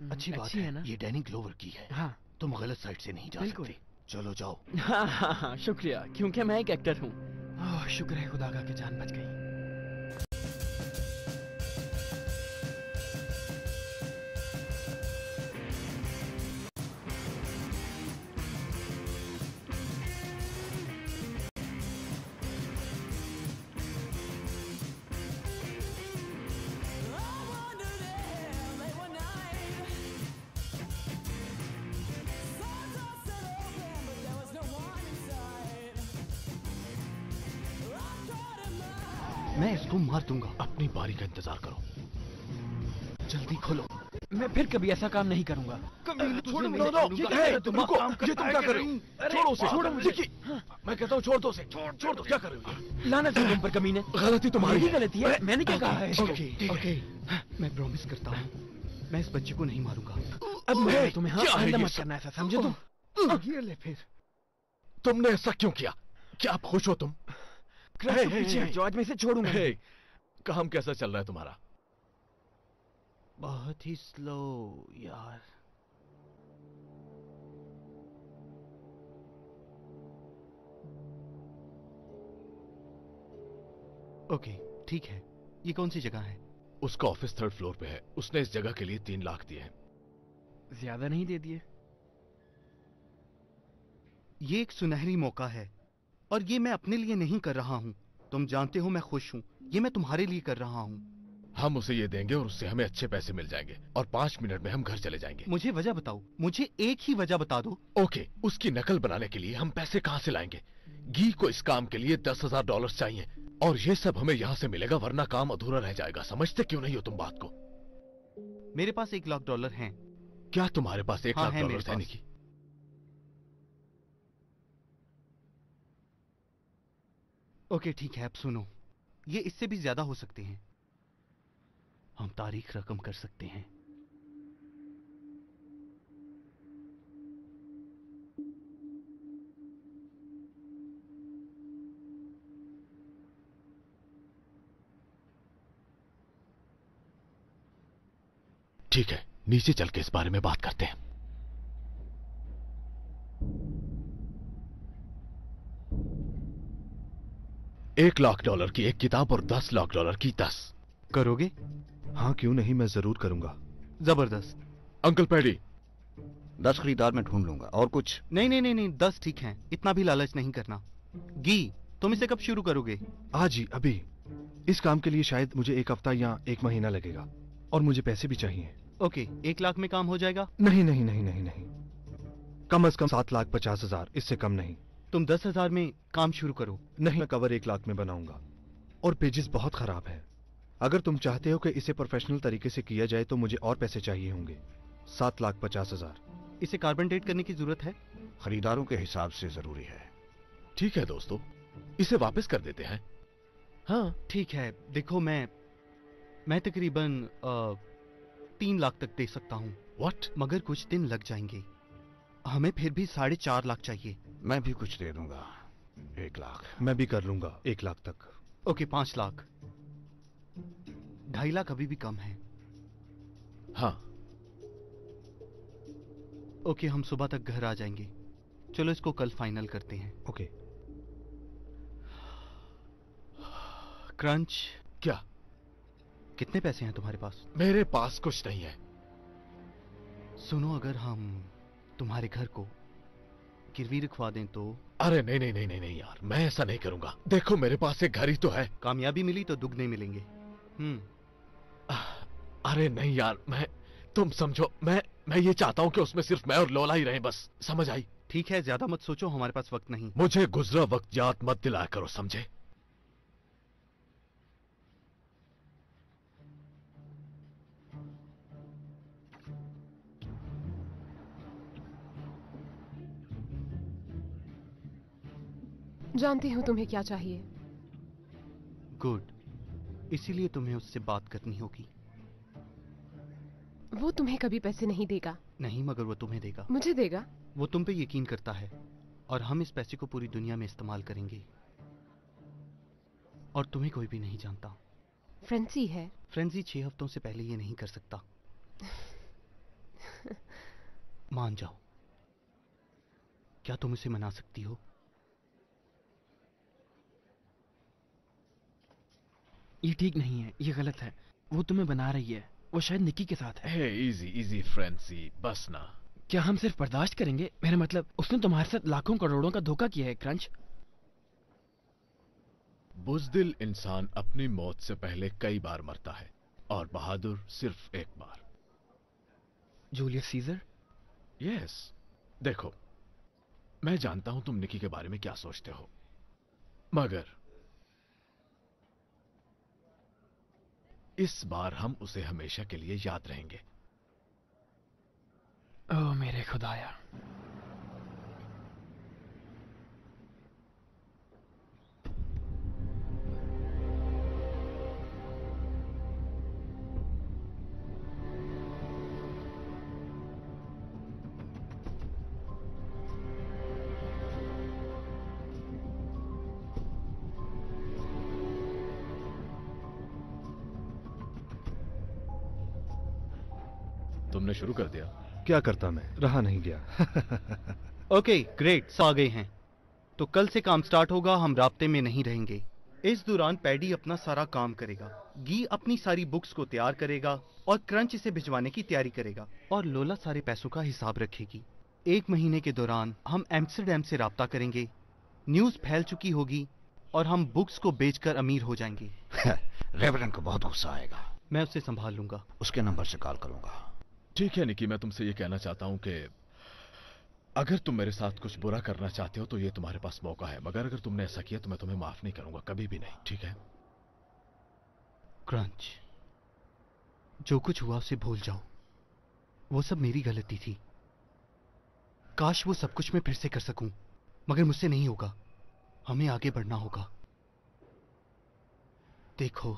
हम्म, अच्छी बात अच्छी है, है ना? ये डैनी ग्लोवर की है। हाँ। तुम गलत साइड से नहीं जा सकते। चलो जाओ। हाँ हाँ हाँ शुक्रिया क्योंकि मैं एक एक्टर हूँ। शुक्र है खुदा का कि जान बच गई। बारी का इंतज़ार करो। जल्दी खोलो। मैं फिर कभी ऐसा काम नहीं करूँगा। छोड़ो नो नो ये तुम रुको। ये तुम क्या कर रहे हो? छोड़ो उसे छोड़ो मुझे। देखिए, मैं कहता हूँ छोड़ दो उसे छोड़ छोड़ दो। क्या कर रहे हो? लानत है पर कमीने। गलती तुम्हारी गलती है। मैंने क्या कहा है? Okay okay. मैं प्रॉमिस करता हूँ। मैं इस बच्चे को नहीं मारूँगा। अब मैं तुम्हें हाँ है मत करना ऐसा समझे तुम? ये ले फिर। तुमने ऐसा क्यों किया? क्या आप खुश हो तुम? हे, तो हे, हे। आज मैं इसे छोड़ूँगा हे, काम कैसा चल रहा है तुम्हारा? बहुत ही स्लो यार। ओके ठीक है। ये कौन सी जगह है? उसका ऑफ़िस थर्ड फ्लोर पे है। उसने इस जगह के लिए तीन लाख दिए हैं। ज़्यादा नहीं दे दिए? ये एक सुनहरी मौका है और ये मैं अपने लिए नहीं कर रहा हूँ। तुम जानते हो मैं खुश हूँ। ये मैं तुम्हारे लिए कर रहा हूँ। हम उसे ये देंगे और उससे हमें अच्छे पैसे मिल जाएँगे और पाँच मिनट में हम घर चले जाएँगे। मुझे वजह बताओ। मुझे एक ही वजह बता दो। ओके उसकी नकल बनाने के लिए हम पैसे कहाँ से लाएँगे? घी को इस काम के लिए दस हज़ार डॉलर चाहिए और ये सब हमें यहाँ से मिलेगा वरना काम अधूरा रह जाएगा। समझते क्यों नहीं हो तुम बात को? मेरे पास एक लाख डॉलर हैं। क्या तुम्हारे पास एक हाँ, लाख डॉलर है निकी? ओके, ठीक है, अब सुनो। ये इससे भी ज़्यादा हो सकते हैं। हम तारीख रकम कर सकते हैं। ठीक है, नीचे चल के इस बारे में बात करते हैं। एक लाख डॉलर की एक किताब और दस लाख डॉलर की दस। करोगे? हाँ क्यों नहीं? मैं ज़रूर करूँगा। ज़बरदस्त। Uncle Paddy. दस खरीदार मैं ढूंढ लूँगा और कुछ? नहीं नहीं नहीं नहीं दस ठीक है। इतना भी लालच नहीं करना। गी तुम इसे कब शुरू करोगे? आज ही अभी। इस काम के लिए शायद मुझे एक हफ़्ता या एक महीना लगेगा और मुझे पैसे भी चाहिए। ओके एक लाख में काम हो जाएगा? नहीं नहीं नहीं नहीं नहीं। कम अज कम सात लाख पचास हज़ार इससे कम नहीं। तुम दस हज़ार में काम शुरू करो। नहीं मैं कवर एक लाख में बनाऊँगा। और पेजेस बहुत खराब है। अगर तुम चाहते हो कि इसे प्रोफेशनल तरीके से किया जाए तो मुझे और पैसे चाहिए होंगे। सात लाख पचास हज़ार। इसे कार्बन डेट करने की ज़रूरत है? खरीदारों के हिसाब से ज़रूरी है। ठीक है दोस्तों इसे वापस कर देते हैं। हाँ ठीक है। देखो मैं मैं तकरीबन तीन लाख तक दे सकता हूँ। व्हाट मगर कुछ दिन लग जाएँगे। हमें फिर भी साढ़े चार लाख चाहिए। मैं भी कुछ दे दूँगा। एक लाख। मैं भी कर लूँगा एक लाख तक। ओके पाँच लाख। ढाई लाख अभी भी कम है। हाँ। ओके हम सुबह तक घर आ जाएँगे। चलो इसको कल फाइनल करते हैं। ओके। क्रंच। क्या? कितने पैसे हैं तुम्हारे पास? मेरे पास कुछ नहीं है। सुनो अगर हम तुम्हारे घर को गिरवी रखवा दें तो? अरे नहीं नहीं नहीं नहीं नहीं यार मैं ऐसा नहीं करूँगा। देखो मेरे पास एक घर ही तो है। कामयाबी मिली तो दुगने मिलेंगे। हम्म। अरे नहीं यार मैं तुम समझो मैं मैं ये चाहता हूँ कि उसमें सिर्फ़ मैं और लोला ही रहे बस समझ आई? ठीक है ज़्यादा मत सोचो हमारे पास वक्त नहीं। मुझे गुजरा वक्त याद मत दिलाया करो समझे? जानती हूँ तुम्हें क्या चाहिए। गुड। इसीलिए तुम्हें उससे बात करनी होगी। वो तुम्हें कभी पैसे नहीं देगा। नहीं मगर वो तुम्हें देगा। मुझे देगा। वो तुम पे यकीन करता है और हम इस पैसे को पूरी दुनिया में इस्तेमाल करेंगे। और तुम्हें कोई भी नहीं जानता। फ्रेंसी है। फ्रेंसी छह हफ्तों से पहले ये नहीं कर सकता। मान जाओ। क्या तुम इसे मना सकती हो? ये ठीक नहीं है ये गलत है। वो तुम्हें बना रही है। वो शायद निकी के साथ है। इजी इजी फ्रेंसी बस ना। क्या हम सिर्फ़ बर्दाश्त करेंगे? मेरा मतलब उसने तुम्हारे साथ लाखों करोड़ों का धोखा किया है क्रंच। बुजदिल इंसान अपनी मौत से पहले कई बार मरता है और बहादुर सिर्फ़ एक बार। Julius Caesar? यस देखो मैं जानता हूँ तुम निकी के बारे में क्या सोचते हो। मगर इस बार हम उसे हमेशा के लिए याद रहेंगे। ओ मेरे खुदाया। तुमने शुरू कर दिया। क्या करता मैं? रहा नहीं गया। ओके ग्रेट आ गए हैं। तो कल से काम स्टार्ट होगा हम राब्ते में नहीं रहेंगे। इस दौरान पैडी अपना सारा काम करेगा। गी अपनी सारी बुक्स को तैयार करेगा और क्रंच इसे भिजवाने की तैयारी करेगा। और लोला सारे पैसों का हिसाब रखेगी। एक महीने के दौरान हम एम्स्टरडेम से रब्ता करेंगे। न्यूज़ फैल चुकी होगी और हम बुक्स को बेचकर अमीर हो जाएँगे। रेवरन को बहुत गुस्सा आएगा। मैं उसे संभाल लूँगा। उसके नंबर से कॉल करूँगा। ठीक है निकी मैं तुमसे ये कहना चाहता हूँ कि अगर तुम मेरे साथ कुछ बुरा करना चाहते हो तो ये तुम्हारे पास मौका है। मगर अगर तुमने ऐसा किया तो मैं तुम्हें माफ़ नहीं करूँगा, कभी भी नहीं, ठीक है? क्रंच जो कुछ हुआ उसे भूल जाओ। वो सब मेरी गलती थी। काश वो सब कुछ मैं फिर से कर सकूँ, मगर मुझसे नहीं होगा। हमें आगे बढ़ना होगा। देखो,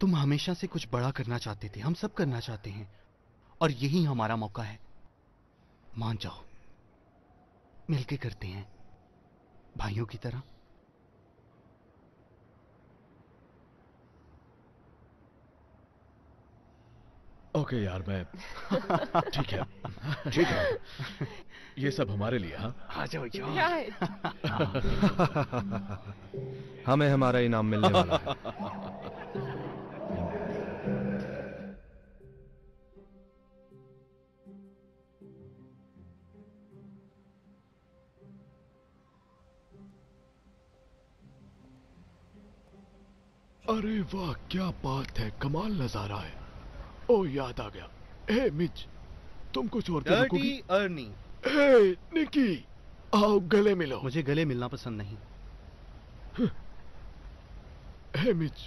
तुम हमेशा से कुछ बड़ा करना चाहते थे, हम सब करना चाहते हैं। और यही हमारा मौका है। मान जाओ। मिलके करते हैं। भाइयों की तरह। ओके okay, यार मैं ठीक है। ठीक है। ये सब हमारे लिए हाँ? आ जाओ क्या है हमें हमारा इनाम मिलने वाला है। अरे वाह क्या बात है कमाल नज़ारा है। ओ याद आ गया। ए मिच तुम कुछ और डर्टी अर्नी ए निकी आओ गले मिलो। मुझे गले मिलना पसंद नहीं। ए मिच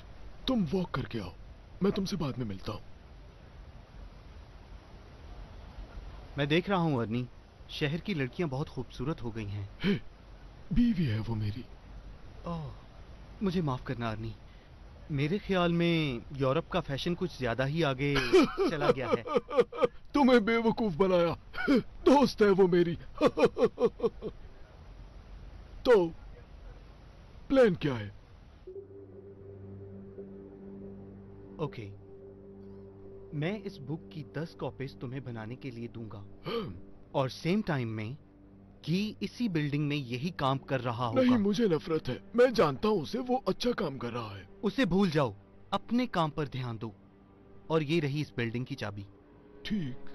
तुम वॉक करके आओ। मैं तुमसे बाद में मिलता हूँ। मैं देख रहा हूँ अर्नी शहर की लड़कियाँ बहुत खूबसूरत हो गई हैं। बीवी है वो मेरी। ओह मुझे माफ़ करना अर्नी मेरे ख्याल में यूरोप का फ़ैशन कुछ ज़्यादा ही आगे चला गया है। तुम्हें बेवकूफ़ बनाया। दोस्त है वो मेरी। तो प्लान क्या है? ओके मैं इस बुक की दस कॉपीज तुम्हें बनाने के लिए दूँगा। और सेम टाइम में कि इसी बिल्डिंग में यही काम कर रहा होगा। नहीं मुझे नफरत है। मैं जानता हूँ उसे वो अच्छा काम कर रहा है। उसे भूल जाओ। अपने काम पर ध्यान दो। और ये रही इस बिल्डिंग की चाबी। ठीक।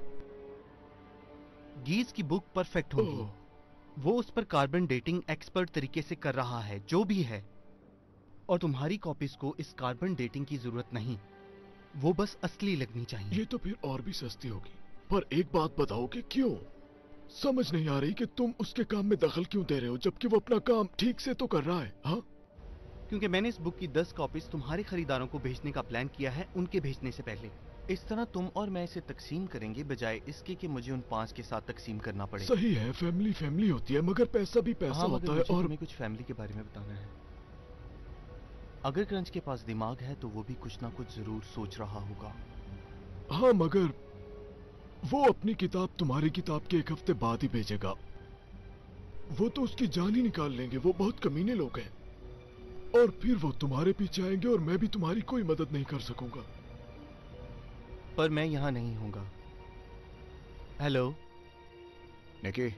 गीज की बुक परफेक्ट होगी। वो उस पर कार्बन डेटिंग एक्सपर्ट तरीके से कर रहा है जो भी है। और तुम्हारी कॉपीज को इस कार्बन डेटिंग की ज़रूरत नहीं। वो बस असली लगनी चाहिए। ये तो फिर और भी सस्ती होगी। पर एक बात बताओ कि क्यों? समझ नहीं आ रही कि तुम उसके काम में दखल क्यों दे रहे हो जबकि वो अपना काम ठीक से तो कर रहा है हाँ? क्योंकि मैंने इस बुक की दस कॉपीज तुम्हारे खरीदारों को भेजने का प्लान किया है उनके भेजने से पहले। इस तरह तुम और मैं इसे तकसीम करेंगे बजाय इसके कि मुझे उन पाँच के साथ तकसीम करना पड़े। सही है फैमिली फैमिली होती है मगर पैसा भी पैसा हाँ, होता है और तुम्हें कुछ फैमिली के बारे में बताना है। अगर क्रंच के पास दिमाग है तो वो भी कुछ ना कुछ ज़रूर सोच रहा होगा। हाँ मगर वो अपनी किताब तुम्हारी किताब के एक हफ़्ते बाद ही भेजेगा। वो तो उसकी जान ही निकाल लेंगे वो बहुत कमीने लोग हैं। और फिर वो तुम्हारे पीछे आएँगे और मैं भी तुम्हारी कोई मदद नहीं कर सकूँगा। पर मैं यहाँ नहीं होऊँगा हेलो? निकी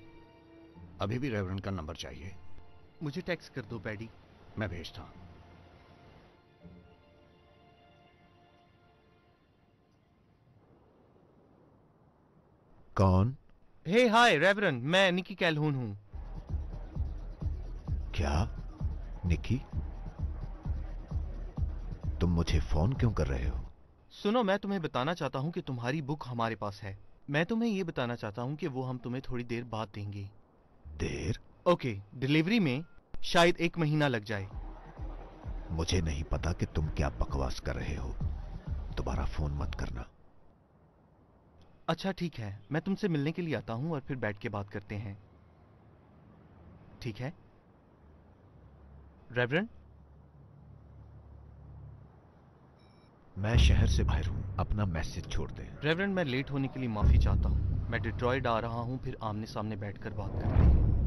अभी भी रेवरेंड का नंबर चाहिए। मुझे टेक्स्ट कर दो पैडी। मैं भेजता हूँ। कौन? हे हाय रेवरन मैं निकी कैलहून हूँ। क्या? निकी तुम मुझे फ़ोन क्यों कर रहे हो? सुनो मैं तुम्हें बताना चाहता हूँ कि तुम्हारी बुक हमारे पास है। मैं तुम्हें ये बताना चाहता हूँ कि वो हम तुम्हें थोड़ी देर बाद देंगे। देर? ओके डिलीवरी में शायद एक महीना लग जाए। मुझे नहीं पता कि तुम क्या बकवास कर रहे हो। दोबारा फ़ोन मत करना। अच्छा ठीक है। मैं तुमसे मिलने के लिए आता हूँ और फिर बैठ के बात करते हैं। ठीक है? रेवरन मैं शहर से बाहर हूँ। अपना मैसेज छोड़ दे। रेवरन मैं लेट होने के लिए माफ़ी चाहता हूँ। मैं डिट्रॉइड आ रहा हूँ फिर आमने सामने बैठकर बात करते हैं।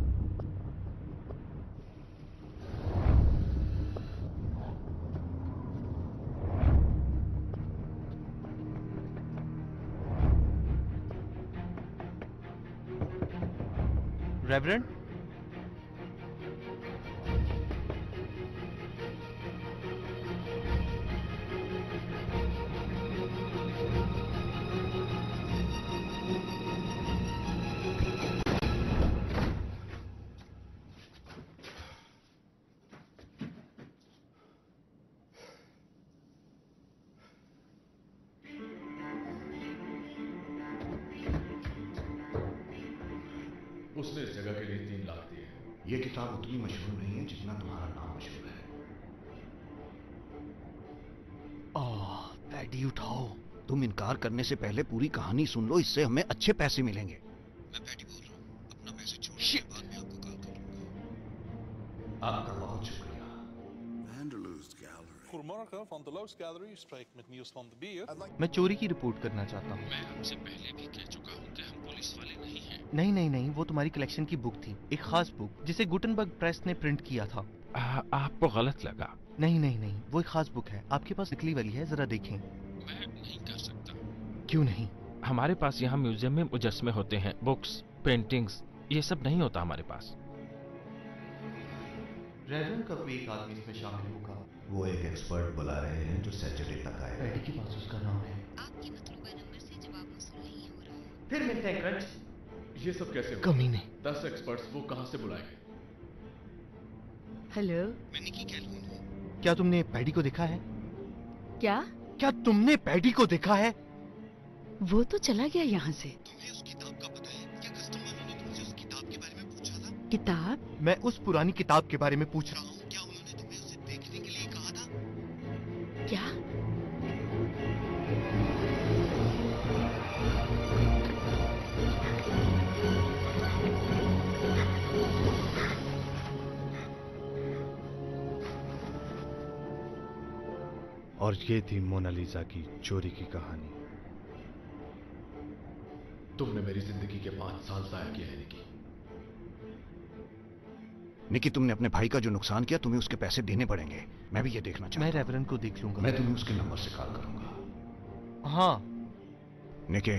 रेवरन तुम इनकार करने से पहले पूरी कहानी सुन लो इससे हमें अच्छे पैसे मिलेंगे। मैं पैडी बोल रहा हूँ। अपना मैसेज छोड़ बाद में आपको कॉल करूँगा आपका बहुत शुक्रिया। Gallery. Goedemorgen, van de Loos Gallery. U spreekt met Niels van de Bier. मैं चोरी की रिपोर्ट करना चाहता हूँ। मैं हमसे पहले भी कह चुका हूँ कि हम पुलिस वाले नहीं हैं। नहीं नहीं नहीं वो तुम्हारी कलेक्शन की बुक थी एक खास बुक जिसे गुटनबर्ग प्रेस ने प्रिंट किया था। आ, आपको गलत लगा। नहीं नहीं नहीं वो एक खास बुक है आपके पास निकली वाली है जरा देखें। क्यों नहीं? हमारे पास यहाँ म्यूज़ियम में मुजस्मे होते हैं बुक्स पेंटिंग्स ये सब नहीं होता हमारे पास। रेवरन का कोई एक आदमी इसमें शामिल होगा? वो एक एक्सपर्ट बुला रहे हैं जो सैटरडे तक आएगा पैडी के पास उसका नाम है। फिर मिलते हैं क्रंच ये सब कैसे हुआ? कमीने दस एक्सपर्ट्स वो कहाँ से बुलाए गए? हेलो मैं निकी कैलहून हूँ क्या तुमने पैडी को देखा है? क्या? क्या तुमने पैडी को देखा है? वो तो चला गया यहाँ से। किताब? का पता है क्या कस्टमर ने तुमसे उस किताब के बारे में पूछा किताब मैं उस पुरानी किताब के बारे में पूछ रहा हूँ। क्या उन्होंने तुम्हें उसे देखने के लिए कहा था? क्या? और ये थी मोनालिसा की चोरी की कहानी। तुमने मेरी ज़िंदगी के पाँच साल जाया किया है निकी। निकी तुमने अपने भाई का जो नुकसान किया तुम्हें उसके पैसे देने पड़ेंगे। मैं भी ये देखना चाहता मैं रेवरन को देख लूँगा। मैं तुम्हें उसके नंबर से कॉल करूँगा। हाँ। निके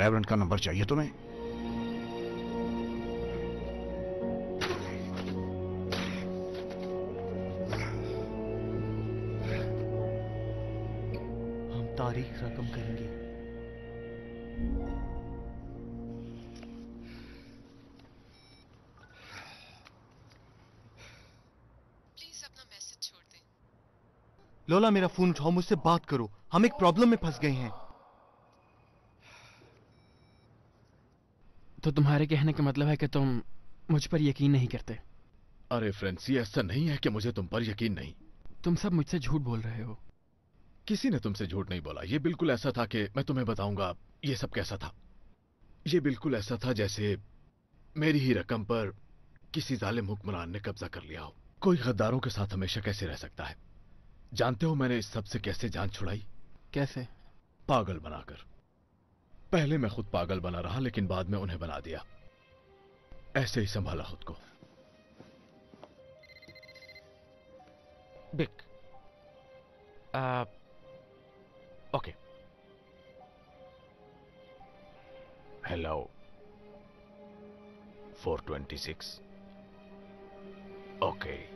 रेवरन का नंबर चाहिए तुम्हें? हम तारीख रकम करेंगे। लोला मेरा फ़ोन उठाओ मुझसे बात करो। हम एक प्रॉब्लम में फंस गए हैं। तो तुम्हारे कहने का मतलब है कि तुम मुझ पर यकीन नहीं करते? अरे फ्रेंसी ऐसा नहीं है कि मुझे तुम पर यकीन नहीं। तुम सब मुझसे झूठ बोल रहे हो। किसी ने तुमसे झूठ नहीं बोला। ये बिल्कुल ऐसा था कि मैं तुम्हें बताऊँगा ये सब कैसा था। ये बिल्कुल ऐसा था जैसे मेरी ही रकम पर किसी जालिम हुक्मरान ने कब्जा कर लिया हो। कोई गद्दारों के साथ हमेशा कैसे रह सकता है? जानते हो मैंने इस सबसे कैसे जान छुड़ाई? कैसे? पागल बनाकर। पहले मैं खुद पागल बना रहा लेकिन बाद में उन्हें बना दिया। ऐसे ही संभाला खुद को। बिक। ओके। हेलो 426 ओके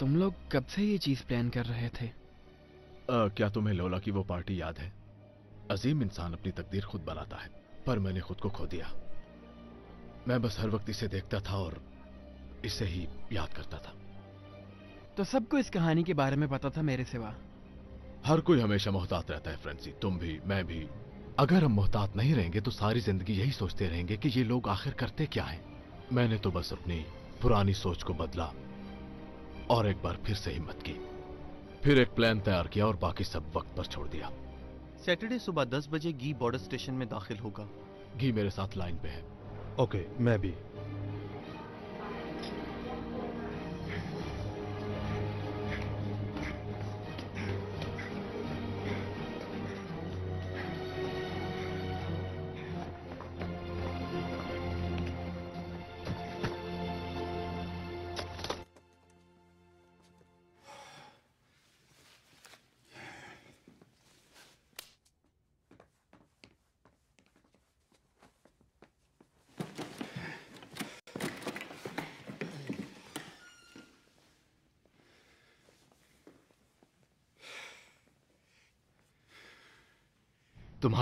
तुम लोग कब से ये चीज़ प्लान कर रहे थे? आ, क्या तुम्हें लोला की वो पार्टी याद है? अजीम इंसान अपनी तकदीर खुद बनाता है पर मैंने खुद को खो दिया। मैं बस हर वक्त इसे देखता था और इसे ही याद करता था। तो सबको इस कहानी के बारे में पता था मेरे सिवा? हर कोई हमेशा मोहतात रहता है फ्रेंसी तुम भी मैं भी। अगर हम मोहतात नहीं रहेंगे तो सारी ज़िंदगी यही सोचते रहेंगे कि ये लोग आखिर करते क्या हैं? मैंने तो बस अपनी पुरानी सोच को बदला। और एक बार फिर से हिम्मत की। फिर एक प्लान तैयार किया और बाकी सब वक्त पर छोड़ दिया। सैटरडे सुबह 10 बजे घी बॉर्डर स्टेशन में दाखिल होगा। घी मेरे साथ लाइन पे है। ओके मैं भी।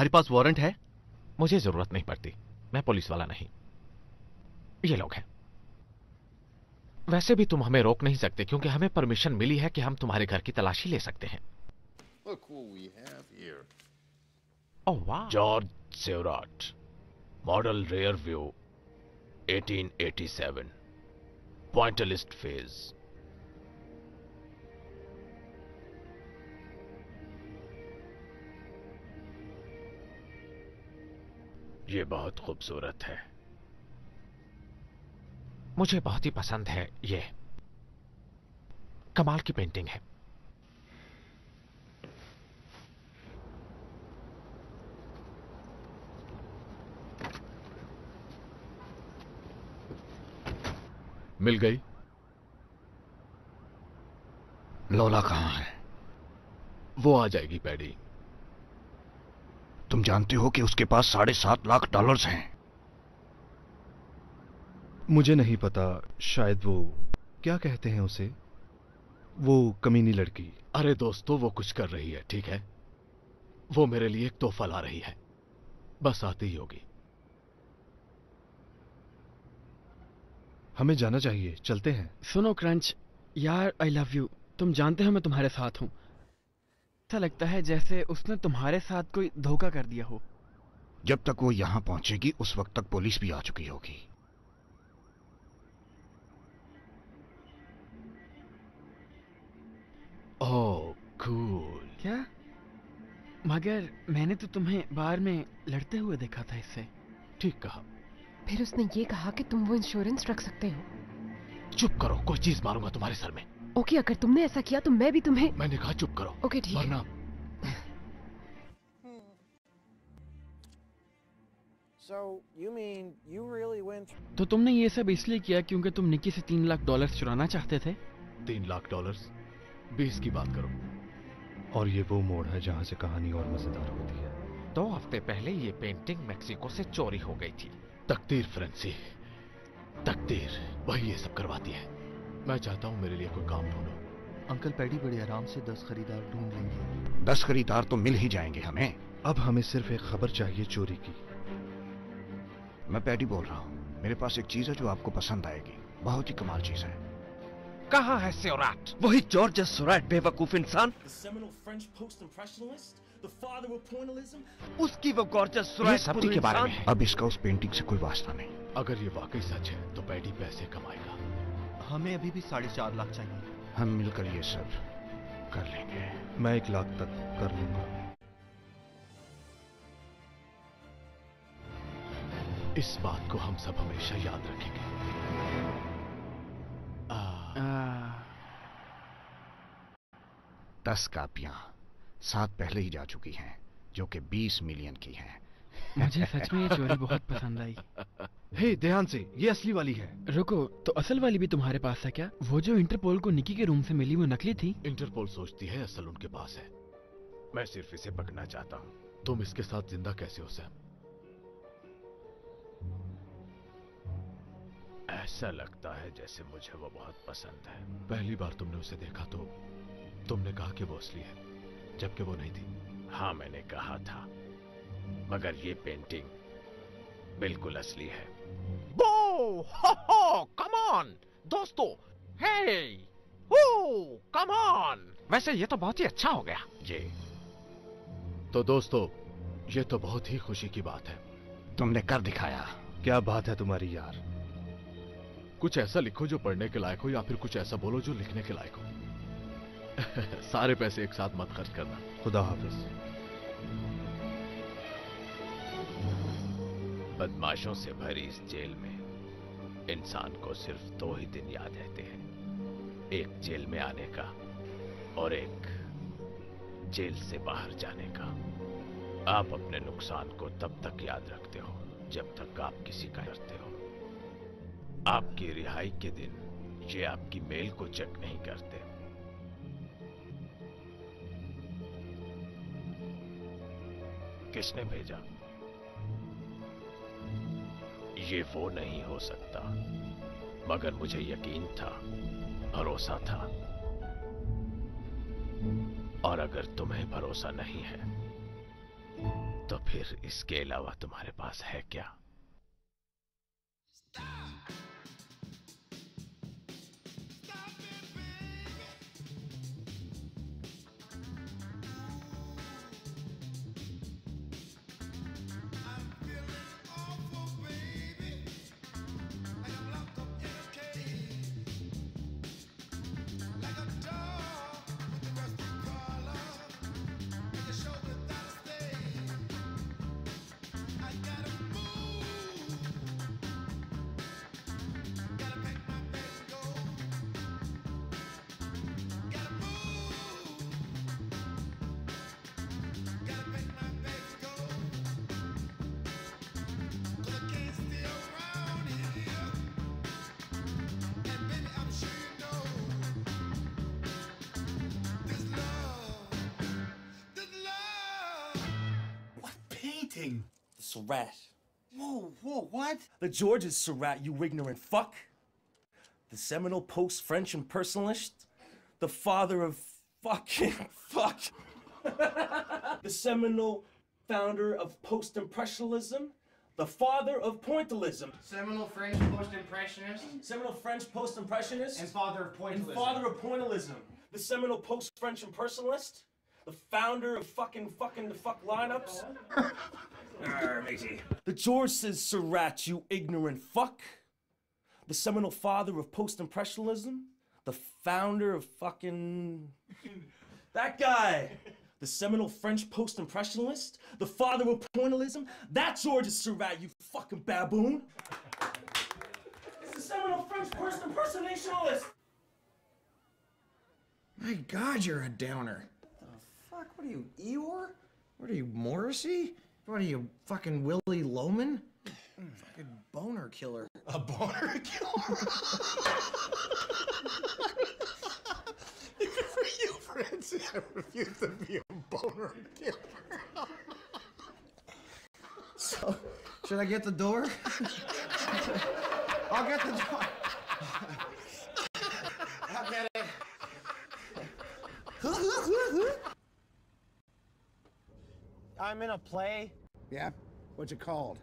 तुम्हारे पास वारंट है? मुझे ज़रूरत नहीं पड़ती। मैं पुलिस वाला नहीं। ये लोग हैं। वैसे भी तुम हमें रोक नहीं सकते क्योंकि हमें परमिशन मिली है कि हम तुम्हारे घर की तलाशी ले सकते हैं। George Seurat model rare view 1887 pointillist phase ये बहुत खूबसूरत है। मुझे बहुत ही पसंद है ये। कमाल की पेंटिंग है। मिल गई। लोला कहाँ है? वो आ जाएगी पैडी। तुम जानते हो कि उसके पास साढ़े सात लाख डॉलर्स हैं। मुझे नहीं पता शायद वो क्या कहते हैं उसे। वो कमीनी लड़की। अरे दोस्तों वो कुछ कर रही है ठीक है? वो मेरे लिए एक तोहफा ला रही है। बस आती ही होगी। हमें जाना चाहिए चलते हैं। सुनो क्रंच यार आई लव यू तुम जानते हो मैं तुम्हारे साथ हूँ। ऐसा लगता है जैसे उसने तुम्हारे साथ कोई धोखा कर दिया हो। जब तक वो यहाँ पहुंचेगी उस वक्त तक पुलिस भी आ चुकी होगी। ओह कूल क्या? मगर मैंने तो तुम्हें बार में लड़ते हुए देखा था इससे। ठीक कहा। फिर उसने ये कहा कि तुम वो इंश्योरेंस रख सकते हो। चुप करो कोई चीज़ मारूँगा तुम्हारे सर में। ओके अगर तुमने ऐसा किया तो मैं भी तुम्हें मैंने कहा चुप करो। ओके ठीक है। वरना So, you mean you really went तो तुमने ये सब इसलिए किया क्योंकि तुम निकी से तीन लाख डॉलर चुराना चाहते थे? तीन लाख डॉलर्स? बीस की बात करो। और ये वो मोड़ है जहाँ से कहानी और मज़ेदार होती है। दो तो हफ़्ते पहले ये पेंटिंग मेक्सिको से चोरी हो गई थी। तकदीर फ्रेंसी। तकदीर वही ये सब करवाती है। मैं चाहता हूँ मेरे लिए कोई काम ढूंढो। अंकल पैडी बड़े आराम से दस खरीदार ढूंढ लेंगे। दस खरीदार तो मिल ही जाएँगे हमें। अब हमें सिर्फ़ एक खबर चाहिए चोरी की। मैं पैडी बोल रहा हूँ मेरे पास एक चीज़ है जो आपको पसंद आएगी। बहुत ही कमाल चीज़ है। कहाँ है सोराट वही जॉर्जस सोराट बेवकूफ़ इंसान. उसकी वो गॉर्जस सोराट सब के बारे में अब इसका उस पेंटिंग से कोई वास्ता नहीं। अगर ये वाकई सच है तो पैडी पैसे कमाएगा। हमें अभी भी साढ़े चार लाख चाहिए। हम मिलकर ये सब कर लेंगे। मैं एक लाख तक कर लूँगा। इस बात को हम सब हमेशा याद रखेंगे। दस कापियाँ सात पहले ही जा चुकी हैं जो कि बीस मिलियन की हैं। मुझे सच में ये चोरी बहुत पसंद आई। हे ध्यान से ये असली वाली है। रुको तो असल वाली भी तुम्हारे पास है क्या? वो जो इंटरपोल को निकी के रूम से मिली वो नकली थी? इंटरपोल सोचती है असल उनके पास है। मैं सिर्फ़ इसे पकड़ना चाहता हूँ। तुम इसके साथ ज़िंदा कैसे हो सैम? ऐसा लगता है जैसे मुझे वो बहुत पसंद है। पहली बार तुमने उसे देखा तो तुमने कहा कि वो असली है जबकि वो नहीं थी। हाँ मैंने कहा था मगर ये पेंटिंग बिल्कुल असली है। वो हो हो कम ऑन दोस्तों हे हो कम ऑन वैसे ये तो बहुत ही अच्छा हो गया। जी। तो दोस्तों ये तो बहुत ही खुशी की बात है। तुमने कर दिखाया। क्या बात है तुम्हारी यार? कुछ ऐसा लिखो जो पढ़ने के लायक हो या फिर कुछ ऐसा बोलो जो लिखने के लायक हो। सारे पैसे एक साथ मत खर्च करना। खुदा हाफिज। बदमाशों से भरी इस जेल में इंसान को सिर्फ़ दो ही दिन याद रहते हैं। एक जेल में आने का और एक जेल से बाहर जाने का। आप अपने नुकसान को तब तक याद रखते हो, जब तक आप किसी का करते हो। आपकी रिहाई के दिन ये आपकी मेल को चेक नहीं करते। किसने भेजा? ये वो नहीं हो सकता। मगर मुझे यकीन था, भरोसा था। और अगर तुम्हें भरोसा नहीं है तो फिर इसके अलावा तुम्हारे पास है क्या? Painting. The Surratt. Whoa, whoa, what? The George's Surratt, you ignorant fuck. The seminal post-French impersonalist. The father of fucking fuck. the seminal founder of post-impressionism. The father of pointillism. Seminal French post-impressionist. Seminal French post-impressionist. And father of pointillism. And father of pointillism. The seminal post-French impersonalist. The founder of fucking fucking the fuck lineups. Arr, matey. The George says Surratt, you ignorant fuck. The seminal father of post-impressionism. The founder of fucking that guy. The seminal French post-impressionist. The father of pointillism. That George is Surratt, you fucking baboon. It's the seminal French post-impersonationalist. My God, you're a downer. Fuck? What are you, Eeyore? What are you, Morrissey? What are you, fucking Willie Loman? fucking boner killer. A boner killer? Even for you, Francie, I refuse to be a boner killer. So, should I get the door? I'll get the door. I'm in a play. Yeah? What's it called?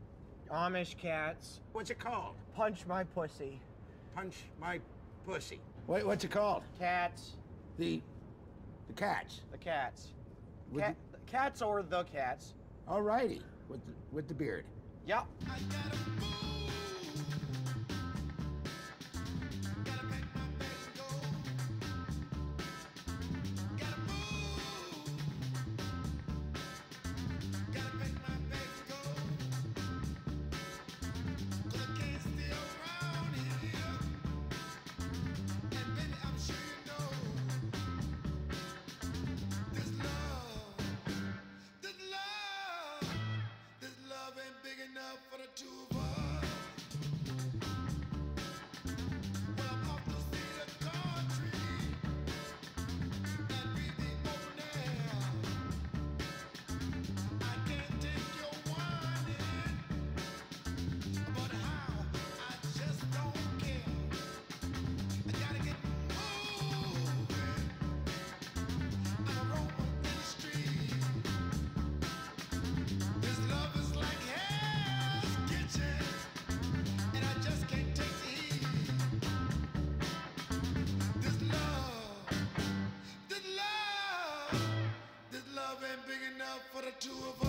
Amish cats. What's it called? Punch my pussy. Punch my pussy. Wait, what's it called? Cats. The the cats. The cats. With Cat, cats or the cats. Alrighty. With the, with the beard. Yep. To avoid.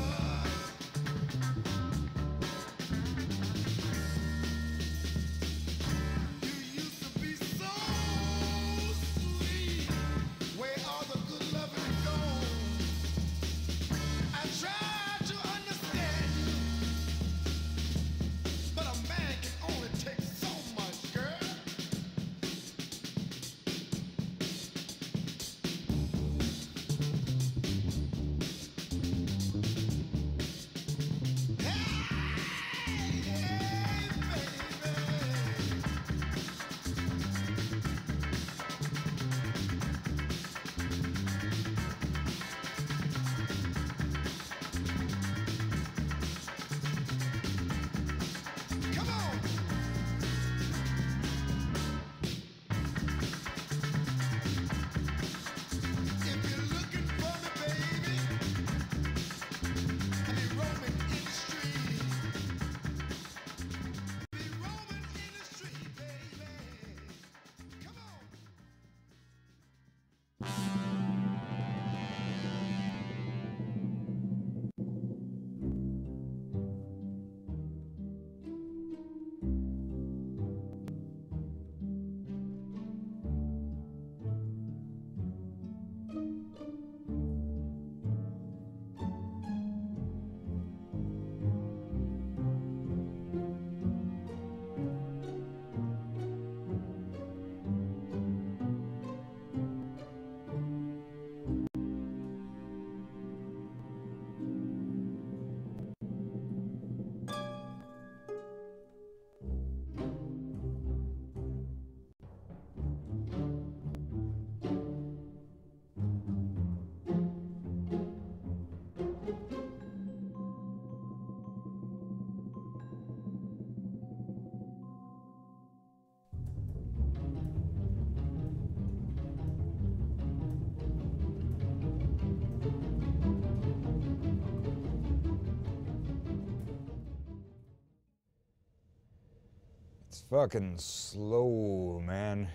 Fucking slow, man.